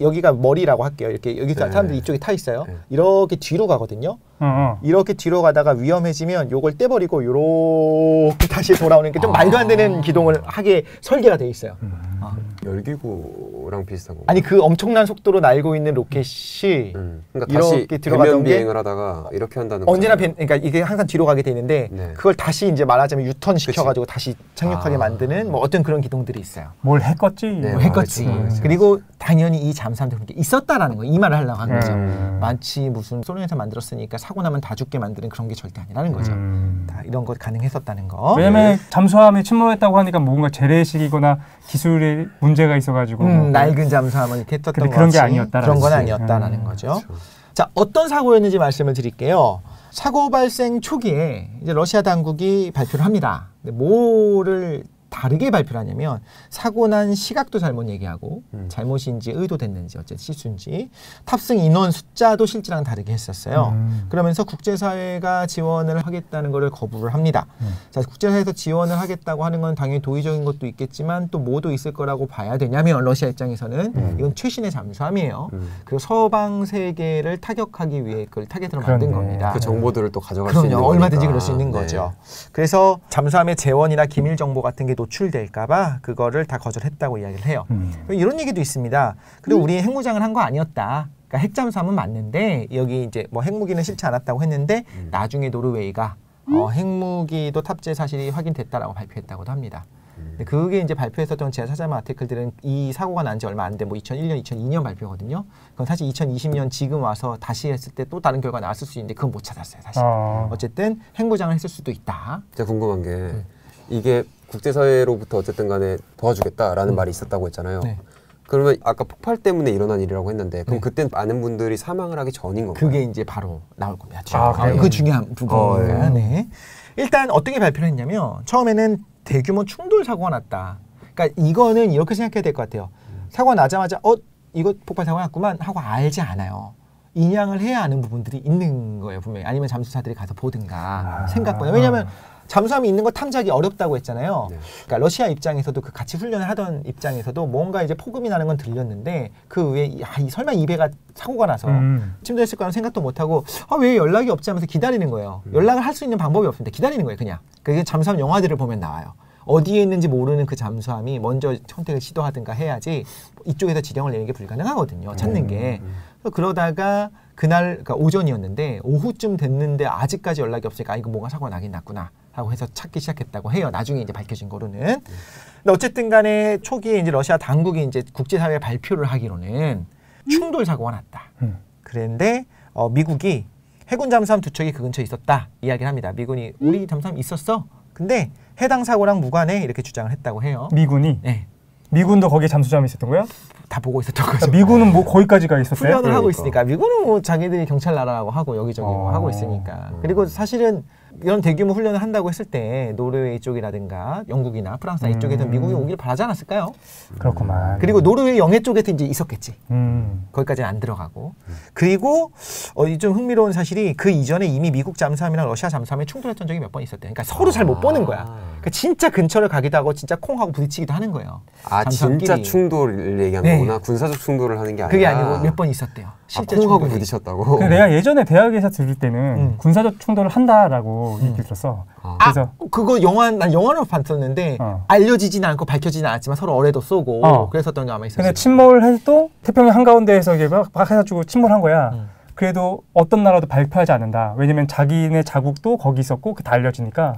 여기가 머리라고 할게요. 이렇게 여기 네. 사람들이 이쪽에 타 있어요. 네. 이렇게 뒤로 가거든요. 어, 어. 이렇게 뒤로 가다가 위험해지면 요걸 떼버리고 요렇게 다시 돌아오는 게 좀 말도 안 되는 기동을 하게 설계가 돼 있어요. 아. 열기구랑 비슷한 거. 아니 그 엄청난 속도로 날고 있는 로켓이 음. 그러니까 다시 이렇게 들어가던 게 비행을 하다가 이렇게 한다는 언제나. 벤, 그러니까 이게 항상 뒤로 가게 되는데 네. 그걸 다시 이제 말하자면 유턴 시켜가지고 다시 착륙하게 아. 만드는 뭐 어떤 그런 기동들이 있어요. 뭘 했겠지. 네, 뭐 아, 했겠지. 그치. 그리고 당연히 이 잠수함도 그렇게 있었다라는 거. 이 말을 하려고 한 거죠. 음. 마치 무슨 소련에서 만들었으니까 사고 나면 다 죽게 만드는 그런 게 절대 아니라는 거죠. 음. 다 이런 것 가능했었다는 거. 왜냐면 잠수함이 침몰했다고 하니까 뭔가 재래식이거나 기술에 문제가 있어가지고 음, 뭐 낡은 잠수함을 이렇게 했었던 근데 것 그런 게 같이 아니었다라는 그런 건. 아니었다라는 음, 거죠. 그렇죠. 자, 어떤 사고였는지 말씀을 드릴게요. 사고 발생 초기에 이제 러시아 당국이 발표를 합니다. 뭐를 다르게 발표를 하냐면 사고 난 시각도 잘못 얘기하고 음. 잘못인지 의도됐는지 어쨌든 실수인지 탑승 인원 숫자도 실제랑 다르게 했었어요. 음. 그러면서 국제사회가 지원을 하겠다는 것을 거부를 합니다. 음. 자, 국제사회에서 지원을 하겠다고 하는 건 당연히 도의적인 것도 있겠지만 또 뭐도 있을 거라고 봐야 되냐면 러시아 입장에서는 음. 이건 최신의 잠수함이에요. 음. 그리고 서방 세계를 타격하기 위해 그걸 타겟으로 만든 그렇네. 겁니다. 그 정보들을 또 가져갈 수 있는 그럼요. 얼마든지 거니까. 그럴 수 있는 네. 거죠. 그래서 잠수함의 재원이나 기밀 정보 같은 게 노출될까봐 그거를 다 거절했다고 이야기를 해요. 음. 이런 얘기도 있습니다. 그리고 우리 핵무장을 한 거 아니었다. 그러니까 핵잠수함은 맞는데 여기 이제 뭐 핵무기는 실지 않았다고 했는데 음. 나중에 노르웨이가 어, 핵무기도 탑재 사실이 확인됐다라고 발표했다고도 합니다. 음. 근데 그게 이제 발표했었던 제가 찾아본 아티클들은 이 사고가 난 지 얼마 안 돼, 뭐 2001년, 2002년 발표거든요. 그건 사실 2020년 지금 와서 다시 했을 때 또 다른 결과 나왔을 수 있는데 그건 못 찾았어요, 사실. 어. 어쨌든 행보장을 했을 수도 있다. 제가 궁금한 게 음. 이게 국제사회로부터 어쨌든 간에 도와주겠다라는 말이 있었다고 했잖아요. 네. 그러면 아까 폭발 때문에 일어난 일이라고 했는데 그럼 네. 그땐 많은 분들이 사망을 하기 전인 건가요? 그게 이제 바로 나올 겁니다. 아, 그래요? 그 중요한 부분입니다. 어, 네. 일단 어떻게 발표를 했냐면 처음에는 대규모 충돌 사고가 났다. 그러니까 이거는 이렇게 생각해야 될 것 같아요. 사고가 나자마자 어 이거 폭발 사고 났구만 하고 알지 않아요. 인양을 해야 아는 부분들이 있는 거예요 분명히 아니면 잠수사들이 가서 보든가 아. 생각보다 왜냐하면 잠수함이 있는 거 탐지하기 어렵다고 했잖아요. 네. 그러니까 러시아 입장에서도 그 같이 훈련을 하던 입장에서도 뭔가 이제 폭음이 나는 건 들렸는데 그 이- 아, 이 설마 이 배가 사고가 나서 음. 침전했을 거라는 생각도 못 하고 아 왜 연락이 없지 하면서 기다리는 거예요. 연락을 할 수 있는 방법이 없습니다. 기다리는 거예요, 그냥. 그게 잠수함 영화들을 보면 나와요. 어디에 있는지 모르는 그 잠수함이 먼저 선택을 시도하든가 해야지 이쪽에서 지령을 내는 게 불가능하거든요. 찾는 게. 그래서 그러다가 그날 그러니까 오전이었는데 오후쯤 됐는데 아직까지 연락이 없으니까 아, 이거 뭔가 사고가 나긴 났구나 하고 해서 찾기 시작했다고 해요. 나중에 이제 밝혀진 거로는. 근데 어쨌든 간에 초기에 이제 러시아 당국이 이제 국제사회에 발표를 하기로는 충돌 사고가 났다. 음. 그런데 어, 미국이 해군 잠수함 두 척이 그 근처에 있었다 이야기를 합니다. 미군이 우리 잠수함 있었어. 근데 해당 사고랑 무관해 이렇게 주장을 했다고 해요. 미군이 네, 미군도 거기에 잠수함이 있었던 거야? 다 보고 있었던 거죠. 그러니까 미군은 뭐 거기까지 가 있었어요? 훈련을 하고 그러니까. 있으니까 미군은 뭐 자기들이 경찰 나라라고 하고 여기저기 뭐 어. 하고 있으니까 그리고 사실은 이런 대규모 훈련을 한다고 했을 때 노르웨이 쪽이라든가 영국이나 프랑스나 음. 이쪽에서 미국이 오길 바라지 않았을까요? 그렇구만. 그리고 노르웨이 영해 쪽에도 이제 있었겠지. 음. 거기까지는 안 들어가고 그리고 어, 이좀 흥미로운 사실이 그 이전에 이미 미국 잠수함이랑 러시아 잠수함이 충돌했던 적이 몇 번 있었대요. 그러니까 서로 잘못 보는 거야. 그러니까 진짜 근처를 가기도 하고 진짜 콩하고 부딪히기도 하는 거예요. 아 잠수함끼리. 진짜 충돌을 얘기하는 네. 거구나. 군사적 충돌을 하는 게 아니라. 그게 아니고 몇 번 있었대요. 아, 실제 콩하고 충돌이. 부딪혔다고. 그 내가 예전에 대학에서 들을 때는 음. 군사적 충돌을 한다라고 음. 얘기 들었어. 아. 아, 그래서 그거 영화 난 영화로 봤었는데 어. 알려지지는 않고 밝혀지는 않았지만 서로 어뢰도 쏘고 어. 그랬었던 게 아마 있었어요. 근데 침몰해도 태평양 한 가운데에서 이게 막, 막 해가지고 침몰한 거야. 음. 그래도 어떤 나라도 발표하지 않는다. 왜냐면 자기네 자국도 거기 있었고 그다 알려지니까.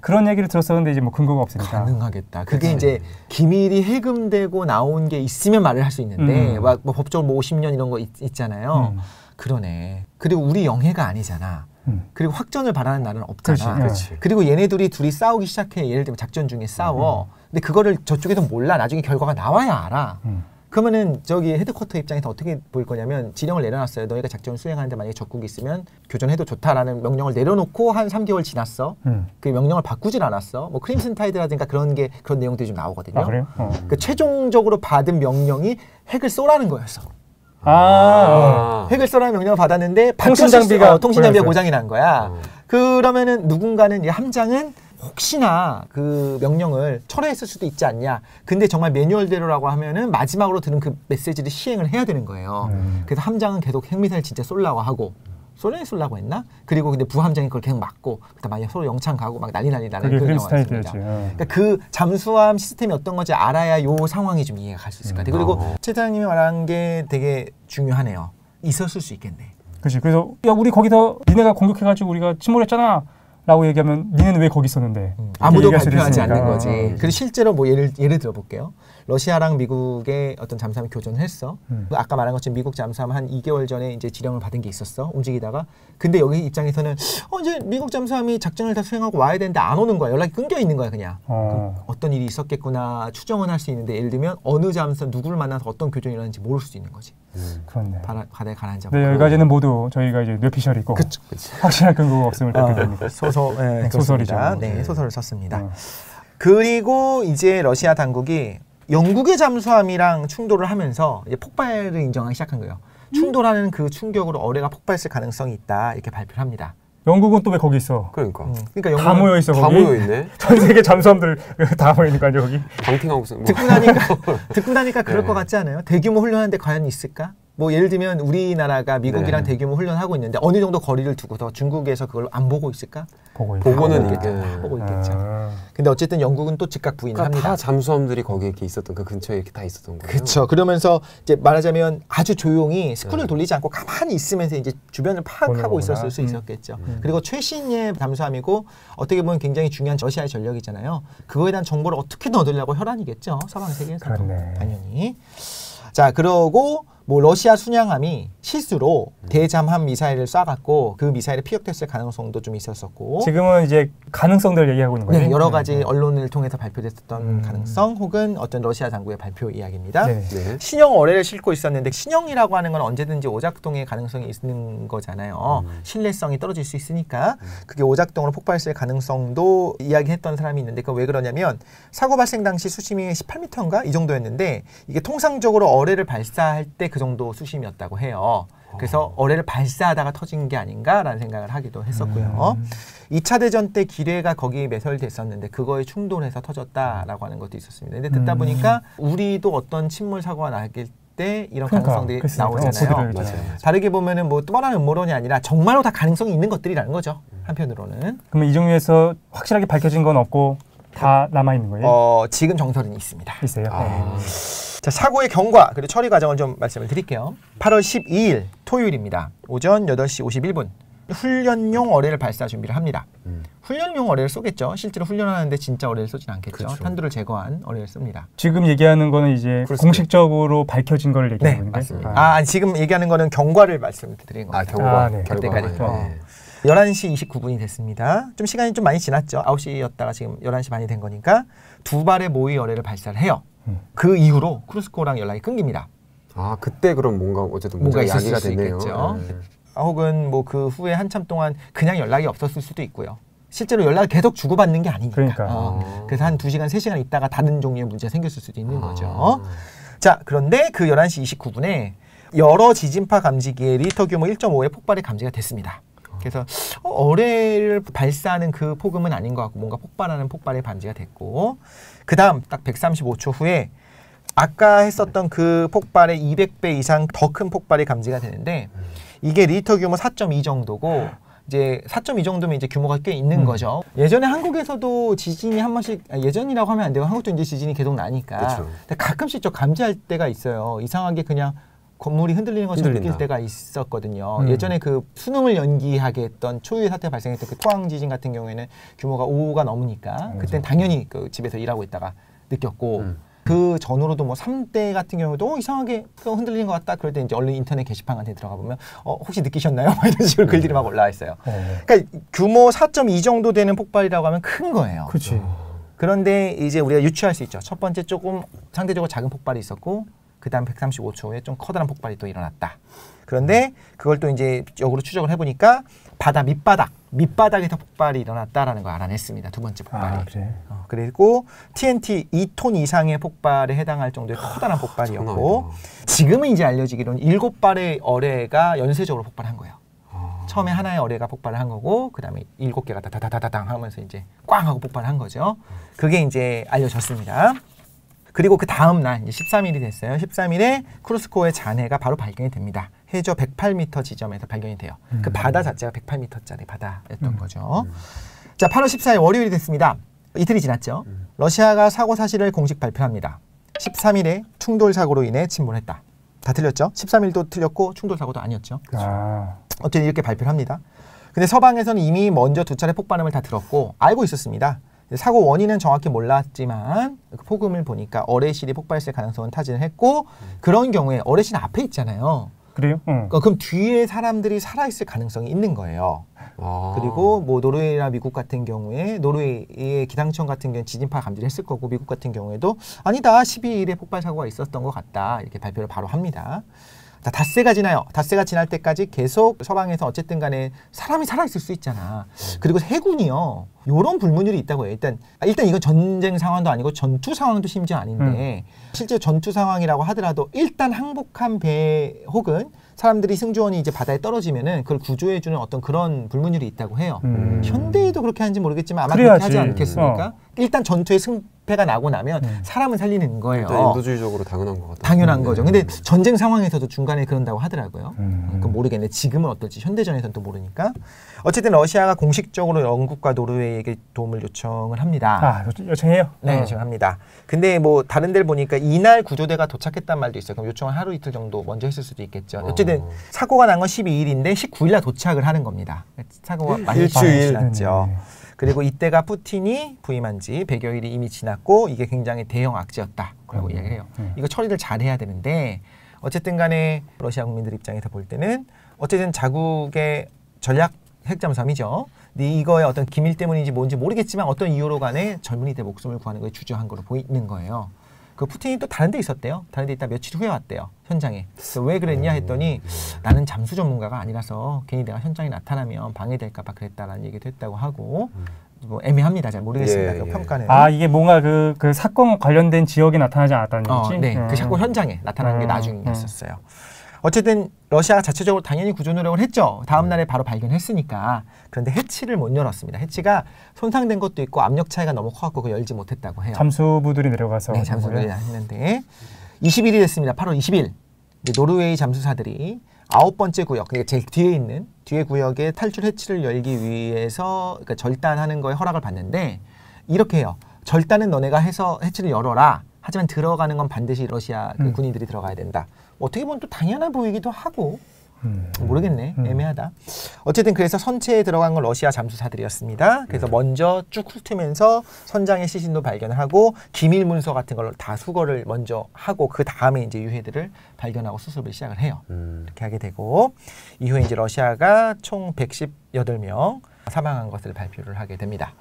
그런 얘기를 들었었는데 이제 뭐 근거가 없으니까. 가능하겠다. 그게 그치. 이제 기밀이 해금되고 나온 게 있으면 말을 할 수 있는데 음. 막 뭐 법적으로 뭐 50년 이런 거 있, 있잖아요. 음. 그러네. 그리고 우리 영해가 아니잖아. 음. 그리고 확전을 바라는 나라는 없잖아. 그렇지. 그리고 얘네들이 둘이 싸우기 시작해. 예를 들면 작전 중에 싸워. 근데 그거를 저쪽에도 몰라. 나중에 결과가 나와야 알아. 음. 그러면은 저기 헤드쿼터 입장에서 어떻게 보일 거냐면 지령을 내려놨어요. 너희가 작전을 수행하는데 만약에 적국이 있으면 교전해도 좋다라는 명령을 내려놓고 한 3개월 지났어. 음. 그 명령을 바꾸질 않았어. 뭐 크림슨 타이드라든가 그런 게 그런 내용들이 좀 나오거든요. 아 그래요? 어. 그 최종적으로 받은 명령이 핵을 쏘라는 거였어. 아, 어. 아. 핵을 쏘라는 명령을 받았는데 통신 장비가 어, 통신 장비가 고장났어요. 고장이 난 거야. 어. 그러면은 누군가는 이 함장은 혹시나 그 명령을 철회했을 수도 있지 않냐. 근데 정말 매뉴얼대로라고 하면은 마지막으로 들은 그 메시지를 시행을 해야 되는 거예요. 음. 그래서 함장은 계속 핵미사일 진짜 쏠라고 하고 소련이 쏠라고 했나? 그리고 근데 부함장이 그걸 계속 막고 그다음 만약 서로 영창 가고 막 난리 난리 나는 그런 상황이었습니다. 스타일이었지. 어. 그러니까 그 잠수함 시스템이 어떤 건지 알아야 요 상황이 좀 이해가 갈 수 있을 것 같아요. 그리고 어. 최 사장님이 말한 게 되게 중요하네요. 있었을 수 있겠네. 그렇지. 그래서 야 우리 거기서 니네가 공격해가지고 우리가 침몰했잖아. 라고 얘기하면 니네는 왜 거기 있었는데 음. 아무도 발표하지. 않는 거지. 어. 그리고 실제로 뭐 예를 예를 들어 볼게요. 러시아랑 미국의 어떤 잠수함이 교전을 했어. 음. 아까 말한 것처럼 미국 잠수함 한 2개월 전에 이제 지령을 받은 게 있었어. 움직이다가. 근데 여기 입장에서는 어 이제 미국 잠수함이 작전을 다 수행하고 와야 되는데 안 오는 거야. 연락이 끊겨 있는 거야 그냥. 어. 그럼 어떤 일이 있었겠구나 추정은 할 수 있는데 예를 들면 어느 잠수함 누구를 만나서 어떤 교전이 일어났는지 모를 수도 있는 거지. 음. 그렇네. 바다, 바다에 가라앉아. 네, 여기까지는 모두 저희가 이제 뇌피셜이고 그쵸. 확실한 근거가 없음을 어, 대표드립니다. 소설, 네, 네, 소설이죠. 네, 네. 소설을 썼습니다. 어. 그리고 이제 러시아 당국이 영국의 잠수함이랑 충돌을 하면서 이제 폭발을 인정하기 시작한 거예요. 충돌하는 그 충격으로 어뢰가 폭발했을 가능성이 있다 이렇게 발표를 합니다. 영국은 또 왜 거기 있어? 그러니까 음, 그러니까 다 영국은 모여 있어 다 거기. 모여 있네. 전 세계 잠수함들 다 모여 있는 거 아니야 거기? 방팅하고 있어. 뭐. 듣고 나니까 듣고 나니까 그럴 네. 것 같지 않아요? 대규모 훈련하는데 과연 있을까? 뭐 예를 들면 우리나라가 미국이랑 네. 대규모 훈련하고 있는데 어느 정도 거리를 두고서 중국에서 그걸 안 보고 있을까? 보고 있 보고는 보고 이게 있겠죠. 보고 있겠죠. 아, 근데 어쨌든 영국은 또 즉각 부인을 그러니까 합니다. 다 잠수함들이 거기에 이렇게 있었던 그 근처에 이렇게 다 있었던 거예요. 그렇죠. 그러면서 이제 말하자면 아주 조용히 스크를 네. 돌리지 않고 가만히 있으면서 이제 주변을 파악하고. 있었을 수 음. 있었겠죠. 그리고 최신의 잠수함이고 어떻게 보면 굉장히 중요한 러시아의 전력이잖아요. 그거에 대한 정보를 어떻게든 얻으려고 혈안이겠죠. 서방 세계에서도 그렇네. 당연히. 자, 그러고 뭐 러시아 순양함이 실수로 대잠함 미사일을 쏴갖고 그 미사일이 피격됐을 가능성도 좀 있었었고. 지금은 이제 가능성들 얘기하고 있는 거예요. 네, 여러 가지 네. 언론을 통해서 발표됐었던 음. 가능성 혹은 어떤 러시아 당국의 발표 이야기입니다. 네. 네. 신형 어뢰를 싣고 있었는데 신형이라고 하는 건 언제든지 오작동의 가능성이 있는 거잖아요. 음. 신뢰성이 떨어질 수 있으니까 그게 오작동으로 폭발했을 가능성도 이야기했던 사람이 있는데 그 왜 그러냐면 사고 발생 당시 수심이 18m인가 이 정도였는데 이게 통상적으로 어뢰를 발사할 때 그 정도 수심이었다고 해요. 그래서 어뢰를 발사하다가 터진 게 아닌가라는 생각을 하기도 했었고요. 음. 2차 대전 때 기뢰가 거기 매설됐었는데 그거에 충돌해서 터졌다라고 하는 것도 있었습니다. 근데 듣다 음. 보니까 우리도 어떤 침몰 사고가 나길 때 이런 그러니까, 가능성들이 글쎄요. 나오잖아요. 어, 보기를 맞아요. 맞아요. 다르게 보면은 뭐또 하나는 음모론이 아니라 정말로 다 가능성이 있는 것들이라는 거죠. 한편으로는 그러면 이 종류에서 확실하게 밝혀진 건 없고 다 남아 있는 거예요. 어, 지금 정설은 있습니다. 있어요. 아, 자, 사고의 경과 그리고 처리 과정을 좀 말씀을 드릴게요. 8월 12일 토요일입니다. 오전 8시 51분 훈련용 어뢰를 발사 준비를 합니다. 음. 훈련용 어뢰를 쏘겠죠. 실제로 훈련하는데 진짜 어뢰를 쏘진 않겠죠. 그렇죠. 탄두를 제거한 어뢰를 씁니다. 지금 얘기하는 거는 이제 그렇습니다. 공식적으로 밝혀진 걸 네, 얘기하는 거예요. 맞습니다. 아, 지금 얘기하는 거는 경과를 말씀드린 겁니다. 아 경과 아, 네. 결과가 그때까지. 네. 11시 29분이 됐습니다. 좀 시간이 좀 많이 지났죠. 9시였다가 지금 11시 반이 된 거니까 두 발의 모의 어뢰를 발사를 해요. 음. 그 이후로 크루스코랑 연락이 끊깁니다. 아 그때 그럼 뭔가 어쨌든 뭔가 문제가 있었을 야기가 수 됐네요. 있겠죠. 네. 아, 혹은 뭐 그 후에 한참 동안 그냥 연락이 없었을 수도 있고요. 실제로 연락을 계속 주고받는 게 아니니까. 그러니까. 어, 아. 그래서 한 2시간, 3시간 있다가 다른 종류의 문제가 생겼을 수도 있는 아. 거죠. 자, 그런데 그 11시 29분에 여러 지진파 감지기에 리히터 규모 1.5의 폭발이 감지가 됐습니다. 그래서 어, 어뢰를 발사하는 그 폭음은 아닌 것 같고 뭔가 폭발하는 폭발이 감지가 됐고 그 다음 딱 135초 후에 아까 했었던 그 폭발의 200배 이상 더 큰 폭발이 감지가 되는데 이게 리히터 규모 4.2 정도고 이제 4.2 정도면 이제 규모가 꽤 있는 음. 거죠. 예전에 한국에서도 지진이 한 번씩 아, 예전이라고 하면 안 되고 한국도 이제 지진이 계속 나니까 가끔씩 좀 감지할 때가 있어요. 이상하게 그냥 건물이 흔들리는 것처럼 흔들린다. 느낄 때가 있었거든요. 음. 예전에 그 수능을 연기하게 했던 초유의 사태 가 발생했던 그 토항 지진 같은 경우에는 규모가 5가 넘으니까 음, 그땐 당연히 그 집에서 일하고 있다가 느꼈고 음. 그 전후로도 뭐 3대 같은 경우도 어, 이상하게 그 흔들리는 것 같다. 그럴 때 이제 얼른 인터넷 게시판 같은 데 들어가 보면 어, 혹시 느끼셨나요? 막 이런 식으로 글들이 막 올라와 있어요. 어. 그러니까 규모 4.2 정도 되는 폭발이라고 하면 큰 거예요. 그렇지. 그런데 이제 우리가 유추할 수 있죠. 첫 번째 조금 상대적으로 작은 폭발이 있었고 그 다음 135초에 좀 커다란 폭발이 또 일어났다. 그런데 그걸 또 이제 역으로 추적을 해보니까 바다 밑바닥 밑바닥에서 폭발이 일어났다라는 걸 알아냈습니다. 두 번째 폭발이. 아, 그래. 어, 그리고 TNT 2톤 이상의 폭발에 해당할 정도의 커다란 폭발이었고 아니다. 지금은 이제 알려지기로는 일곱 발의 어뢰가 연쇄적으로 폭발한 거예요. 아. 처음에 하나의 어뢰가 폭발을 한 거고 그다음에 일곱 개가 다다다다당 하면서 이제 꽝 하고 폭발을 한 거죠. 그게 이제 알려졌습니다. 그리고 그 다음 날 이제 13일이 됐어요. 13일에 쿠르스크의 잔해가 바로 발견이 됩니다. 해저 108m 지점에서 발견이 돼요. 그 음. 바다 자체가 108m짜리 바다였던 음. 거죠. 자, 8월 14일 월요일이 됐습니다. 이틀이 지났죠. 음. 러시아가 사고 사실을 공식 발표합니다. 13일에 충돌 사고로 인해 침몰했다. 다 틀렸죠? 13일도 틀렸고 충돌 사고도 아니었죠. 아, 어쨌든 이렇게 발표를 합니다. 근데 서방에서는 이미 먼저 두 차례 폭발음을 다 들었고 알고 있었습니다. 사고 원인은 정확히 몰랐지만 그 폭음을 보니까 어뢰실이 폭발했을 가능성은 타진을 했고 그런 경우에 어뢰실 앞에 있잖아요. 그래요? 응. 어, 그럼 뒤에 사람들이 살아있을 가능성이 있는 거예요. 아. 그리고 뭐 노르웨이나 미국 같은 경우에 노르웨이의 기상청 같은 경우는 지진파 감지를 했을 거고 미국 같은 경우에도 아니다 12일에 폭발 사고가 있었던 것 같다 이렇게 발표를 바로 합니다. 자, 닷새가 지나요. 닷새가 지날 때까지 계속 서방에서 어쨌든 간에 사람이 살아있을 수 있잖아. 그리고 해군이요. 요런 불문율이 있다고 해요. 일단 아, 일단 이건 전쟁 상황도 아니고 전투 상황도 심지어 아닌데 실제 전투 상황이라고 하더라도 일단 항복한 배 혹은 사람들이 승조원이 이제 바다에 떨어지면은 그걸 구조해주는 어떤 그런 불문율이 있다고 해요. 음. 현대에도 그렇게 하는지 모르겠지만 아마 그래야지. 그렇게 하지 않겠습니까? 어. 일단 전투에 승패가 나고 나면 음. 사람은 살리는 거예요. 일단 인도주의적으로 당연한 것 같아요. 당연한 네. 거죠. 근데 전쟁 상황에서도 중간에 그런다고 하더라고요. 음. 그 모르겠네. 지금은 어떨지 현대전에서는 또 모르니까. 어쨌든 러시아가 공식적으로 영국과 노르웨이에게 도움을 요청을 합니다. 아 요- 요청해요. 네, 어. 요청합니다. 근데 뭐 다른 데를 보니까 이날 구조대가 도착했단 말도 있어요. 그럼 요청을 하루 이틀 정도 먼저 했을 수도 있겠죠. 어쨌든 어. 사고가 난 건 12일인데 19일 날 도착을 하는 겁니다. 사고가 많이 일주일. 지났죠. 네. 그리고 이때가 푸틴이 부임한 지 100여일이 이미 지났고 이게 굉장히 대형 악재였다라고 음. 이야기를 해요. 음. 이거 처리를 잘 해야 되는데 어쨌든 간에 러시아 국민들 입장에서 볼 때는 어쨌든 자국의 전략 핵잠수함이죠. 근데 이거의 어떤 기밀 때문인지 뭔지 모르겠지만 어떤 이유로 간에 젊은이들 목숨을 구하는 거에 주저한 거로 보이는 거예요. 그 푸틴이 또 다른 데 있었대요. 다른 데 있다 며칠 후에 왔대요. 현장에. 그래서 왜 그랬냐 했더니 나는 잠수 전문가가 아니라서 괜히 내가 현장에 나타나면 방해될까 봐 그랬다라는 얘기도 했다고 하고 뭐 애매합니다. 잘 모르겠습니다. 예, 그 예. 평가는. 아 이게 뭔가 그, 그 사건 관련된 지역에 나타나지 않았다는 어, 얘기지? 네. 음. 그 사건 현장에 나타나는 게 음, 나중이었었어요. 어쨌든 러시아가 자체적으로 당연히 구조 노력을 했죠. 다음 날에 바로 발견했으니까. 그런데 해치를 못 열었습니다. 해치가 손상된 것도 있고 압력 차이가 너무 커갖고 그 열지 못했다고 해요. 잠수부들이 내려가서 네, 잠수를 했는데 20일이 됐습니다. 8월 20일 이제 노르웨이 잠수사들이 아홉 번째 구역, 그러니까 제일 뒤에 있는 뒤에 구역에 탈출 해치를 열기 위해서 그러니까 절단하는 거에 허락을 받는데 이렇게 해요. 절단은 너네가 해서 해치를 열어라. 하지만 들어가는 건 반드시 러시아 그 음. 군인들이 들어가야 된다. 어떻게 보면 또 당연해 보이기도 하고 음. 모르겠네. 음. 애매하다. 어쨌든 그래서 선체에 들어간 건 러시아 잠수사들이었습니다. 그래서 먼저 쭉 훑으면서 선장의 시신도 발견을 하고 기밀 문서 같은 걸 다 수거를 먼저 하고 그 다음에 이제 유해들을 발견하고 수습을 시작을 해요. 음. 이렇게 하게 되고 이후에 이제 러시아가 총 118명 사망한 것을 발표를 하게 됩니다.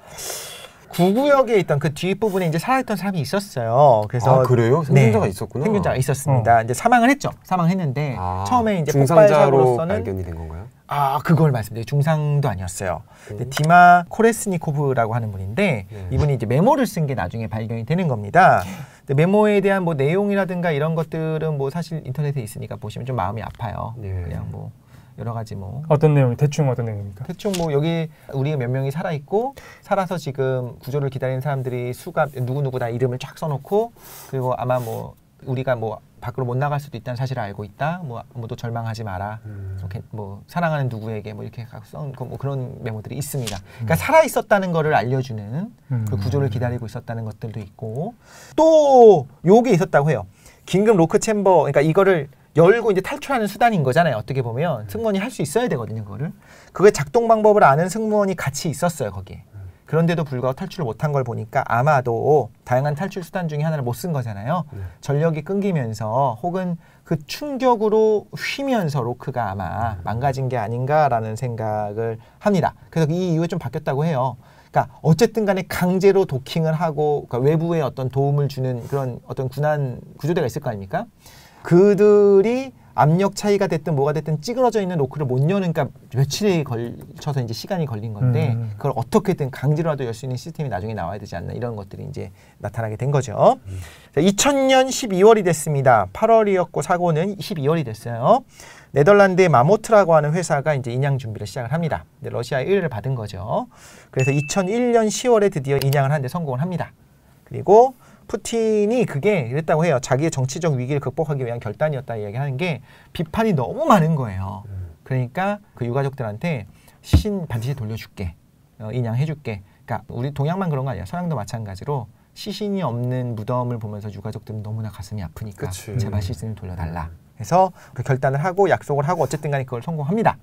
구구역에 있던 그 뒷부분에 이제 살아있던 사람이 있었어요. 그래서 아 그래요? 생존자가 있었구나. 생존자가 있었습니다. 이제 사망을 했죠. 사망했는데 아, 처음에 이제 중상자로 발견이 된 건가요? 아 그걸 말씀드려요. 중상도 아니었어요. 음. 디마 코레스니코브라고 하는 분인데 네. 이분이 이제 메모를 쓴 게 나중에 발견이 되는 겁니다. 메모에 대한 뭐 내용이라든가 이런 것들은 뭐 사실 인터넷에 있으니까 보시면 좀 마음이 아파요. 네. 그냥 뭐 여러 가지 뭐 어떤 내용이 대충 어떤 내용입니까? 대충 뭐 여기 우리가 몇 명이 살아 있고 살아서 지금 구조를 기다리는 사람들이 수가 누구 누구 다 이름을 쫙 써놓고 그리고 아마 뭐 우리가 뭐 밖으로 못 나갈 수도 있다는 사실을 알고 있다. 뭐 아무도 절망하지 마라. 음. 이렇게 뭐 사랑하는 누구에게 뭐 이렇게 써뭐 그런 메모들이 있습니다. 음. 그러니까 살아 있었다는 거를 알려주는 음. 그 구조를 기다리고 있었다는 것들도 있고 또 요게 있었다고 해요. 긴급 로크 챔버 그러니까 이거를 열고 이제 탈출하는 수단인 거잖아요. 어떻게 보면 승무원이 할 수 있어야 되거든요. 그거를 그게 작동 방법을 아는 승무원이 같이 있었어요. 거기에. 그런데도 불구하고 탈출을 못한 걸 보니까 아마도 다양한 탈출 수단 중에 하나를 못 쓴 거잖아요. 네. 전력이 끊기면서 혹은 그 충격으로 휘면서 로크가 아마 망가진 게 아닌가라는 생각을 합니다. 그래서 이 이후에 좀 바뀌었다고 해요. 그러니까 어쨌든 간에 강제로 도킹을 하고 그러니까 외부에 어떤 도움을 주는 그런 어떤 군한 구조대가 있을 거 아닙니까? 그들이 압력 차이가 됐든 뭐가 됐든 찌그러져 있는 로크를 못 여는 그러니까 며칠에 걸쳐서 이제 시간이 걸린 건데 음. 그걸 어떻게든 강제로라도 열 수 있는 시스템이 나중에 나와야 되지 않나 이런 것들이 이제 나타나게 된 거죠. 자, 2000년 12월이 됐습니다. 8월이었고 사고는 12월이 됐어요. 네덜란드의 마모트라고 하는 회사가 이제 인양 준비를 시작을 합니다. 러시아의 의뢰를 받은 거죠. 그래서 2001년 10월에 드디어 인양을 하는데 성공을 합니다. 그리고 푸틴이 그게 이랬다고 해요. 자기의 정치적 위기를 극복하기 위한 결단이었다 이야기하는 게 비판이 너무 많은 거예요. 그러니까 그 유가족들한테 시신 반드시 돌려줄게, 어, 인양해줄게. 그러니까 우리 동양만 그런 거 아니야. 서양도 마찬가지로 시신이 없는 무덤을 보면서 유가족들은 너무나 가슴이 아프니까 그치. 제발 시신을 돌려달라. 그래서 그 결단을 하고 약속을 하고 어쨌든 간에 그걸 성공합니다.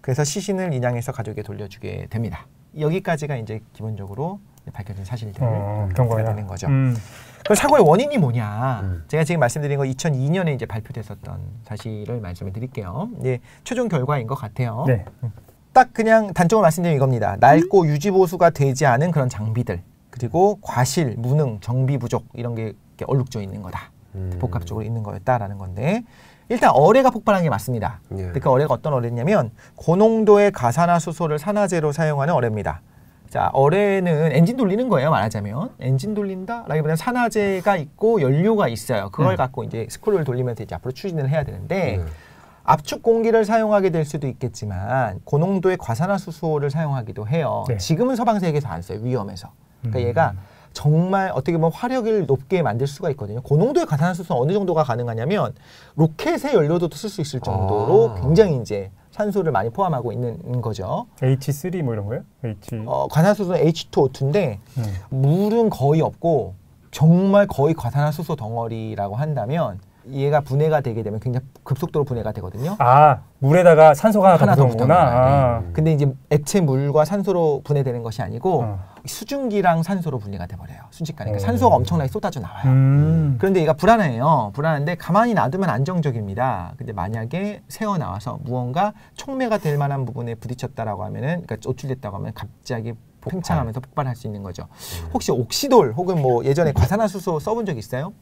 그래서 시신을 인양해서 가족에게 돌려주게 됩니다. 여기까지가 이제 기본적으로 밝혀진 사실들 어, 음, 경과야. 되는 거죠. 음. 그럼 사고의 원인이 뭐냐? 음. 제가 지금 말씀드린 거 2002년에 이제 발표됐었던 사실을 말씀을 드릴게요. 이제 최종 결과인 것 같아요. 네. 딱 그냥 단적으로 말씀드리면 이겁니다. 낡고 유지 보수가 되지 않은 그런 장비들 그리고 과실, 무능, 정비 부족 이런 게 얼룩져 있는 거다. 음. 복합적으로 있는 거였다라는 건데 일단 어뢰가 폭발한 게 맞습니다. 예. 그 어뢰가 어떤 어뢰냐면 고농도의 가산화수소를 산화제로 사용하는 어뢰입니다. 자, 어뢰는 엔진 돌리는 거예요, 말하자면. 엔진 돌린다 라기보다는 산화제가 있고 연료가 있어요. 그걸 음. 갖고 이제 스크롤을 돌리면서 이제 앞으로 추진을 해야 되는데 네. 압축 공기를 사용하게 될 수도 있겠지만 고농도의 과산화수소를 사용하기도 해요. 네. 지금은 서방 세계에서 안 써요. 위험해서. 그러니까 음. 얘가 정말 어떻게 보면 화력을 높게 만들 수가 있거든요. 고농도의 과산화수소는 어느 정도가 가능하냐면 로켓의 연료도 쓸 수 있을 정도로 아. 굉장히 이제 산소를 많이 포함하고 있는 거죠. H3 뭐 이런 거예요? H. 어, 과산화수소는 H2O2인데 음. 물은 거의 없고 정말 거의 과산화수소 덩어리라고 한다면 얘가 분해가 되게 되면 굉장히 급속도로 분해가 되거든요. 아 물에다가 산소가 하나, 하나 더더 붙는구나. 아. 근데 이제 액체 물과 산소로 분해되는 것이 아니고 어. 수증기랑 산소로 분리가 돼버려요. 순식간에. 그러니까 어. 산소가 엄청나게 쏟아져 나와요. 음. 그런데 얘가 불안해요. 불안한데 가만히 놔두면 안정적입니다. 근데 만약에 새어 나와서 무언가 촉매가 될 만한 부분에 부딪혔다라고 하면은 그러니까 노출됐다고 하면 갑자기 팽창하면서 폭발할 수 있는 거죠. 혹시 옥시돌 혹은 뭐 예전에 과산화수소 써본 적 있어요?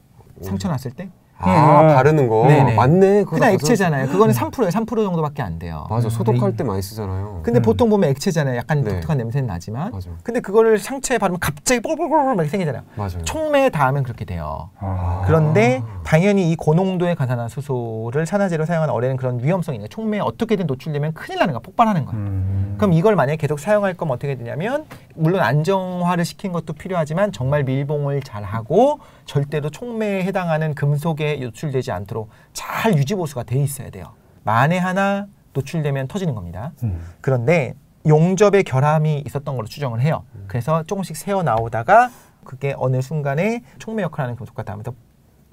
상처 났을 때? 아, 음. 바르는 거. 네네. 맞네. 그냥 액체잖아요. 그거는 3%예요. 3% 정도밖에 안 돼요. 맞아. 소독할 네. 때 많이 쓰잖아요. 근데 음. 보통 보면 액체잖아요. 약간 네. 독특한 냄새는 나지만. 맞아. 근데 그거를 상처에 바르면 갑자기 뽀글뽀글 막 생기잖아요. 맞아요. 촉매에 닿으면 그렇게 돼요. 아. 그런데 당연히 이 고농도의 가산화수소를 산화제로 사용하는 어뢰는 그런 위험성이 있는 촉매에 어떻게든 노출되면 큰일 나는 거야. 폭발하는 거야. 음. 그럼 이걸 만약에 계속 사용할 거면 어떻게 되냐면 물론 안정화를 시킨 것도 필요하지만 정말 밀봉을 잘 하고 절대로 촉매에 해당하는 금속 에 노출되지 않도록 잘 유지 보수가 돼 있어야 돼요. 만에 하나 노출되면 터지는 겁니다. 음. 그런데 용접에 결함이 있었던 걸로 추정을 해요. 그래서 조금씩 새어 나오다가 그게 어느 순간에 촉매 역할을 하는 금속 같다 하면서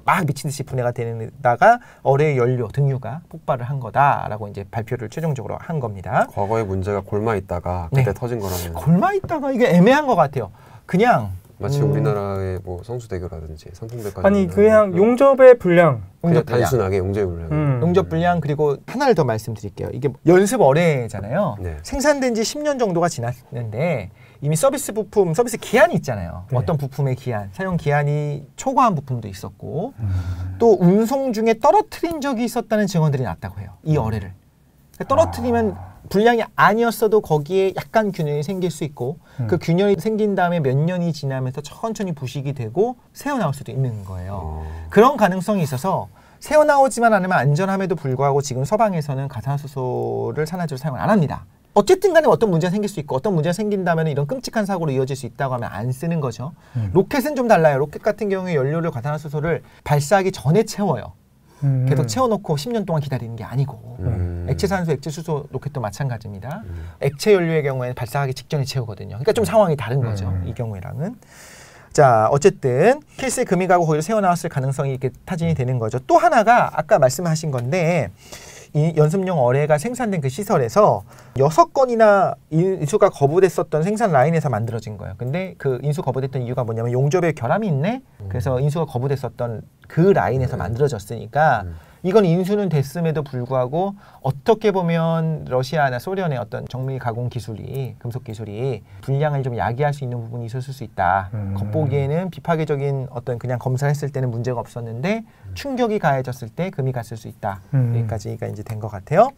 막 미친 듯이 분해가 되다가 어뢰의 연료 등유가 폭발을 한 거다라고 이제 발표를 최종적으로 한 겁니다. 과거에 문제가 골마 있다가 그때 네. 터진 거라면 골마 있다가 이게 애매한 것 같아요. 그냥 마치 음, 우리나라의 뭐 성수대교라든지 상품백화점 아니 그냥 용접의 분량. 그냥 용접 분량, 단순하게 용접이 불량. 음. 용접 분량 그리고 하나를 더 말씀드릴게요. 이게 연습 어뢰잖아요. 네. 생산된 지 10년 정도가 지났는데 이미 서비스 부품, 서비스 기한이 있잖아요. 네. 어떤 부품의 기한, 사용 기한이 초과한 부품도 있었고 음. 또 운송 중에 떨어뜨린 적이 있었다는 증언들이 났다고 해요. 이 어뢰를. 그러니까 떨어뜨리면 분량이 아니었어도 거기에 약간 균열이 생길 수 있고 음. 그 균열이 생긴 다음에 몇 년이 지나면서 천천히 부식이 되고 새어 나올 수도 있는 거예요. 어. 그런 가능성이 있어서 새어 나오지만 않으면 안전함에도 불구하고 지금 서방에서는 가산수소를 산화제로 사용을 안 합니다. 어쨌든 간에 어떤 문제가 생길 수 있고 어떤 문제가 생긴다면 이런 끔찍한 사고로 이어질 수 있다고 하면 안 쓰는 거죠. 음. 로켓은 좀 달라요. 로켓 같은 경우에 연료를 가산화수소를 발사하기 전에 채워요. 음. 계속 채워놓고 10년 동안 기다리는 게 아니고 음. 액체 산소, 액체 수소 로켓도 마찬가지입니다. 음. 액체 연료의 경우에는 발사하기 직전에 채우거든요. 그러니까 좀 상황이 다른 거죠. 음. 이 경우에랑은. 자, 어쨌든 케이스에 금이 가고 거기서 새어 나왔을 가능성이 이렇게 타진이 되는 거죠. 또 하나가 아까 말씀하신 건데 이 연습용 어뢰가 생산된 그 시설에서 여섯 건이나 인수가 거부됐었던 생산 라인에서 만들어진 거예요. 근데 그 인수 거부됐던 이유가 뭐냐면 용접에 결함이 있네. 그래서 인수가 거부됐었던 그 라인에서 음. 만들어졌으니까 음. 이건 인수는 됐음에도 불구하고 어떻게 보면 러시아나 소련의 어떤 정밀 가공 기술이 금속 기술이 분량을 좀 야기할 수 있는 부분이 있었을 수 있다. 음. 겉보기에는 비파괴적인 어떤 그냥 검사했을 때는 문제가 없었는데 충격이 가해졌을 때 금이 갔을 수 있다. 음. 여기까지가 이제 된 것 같아요.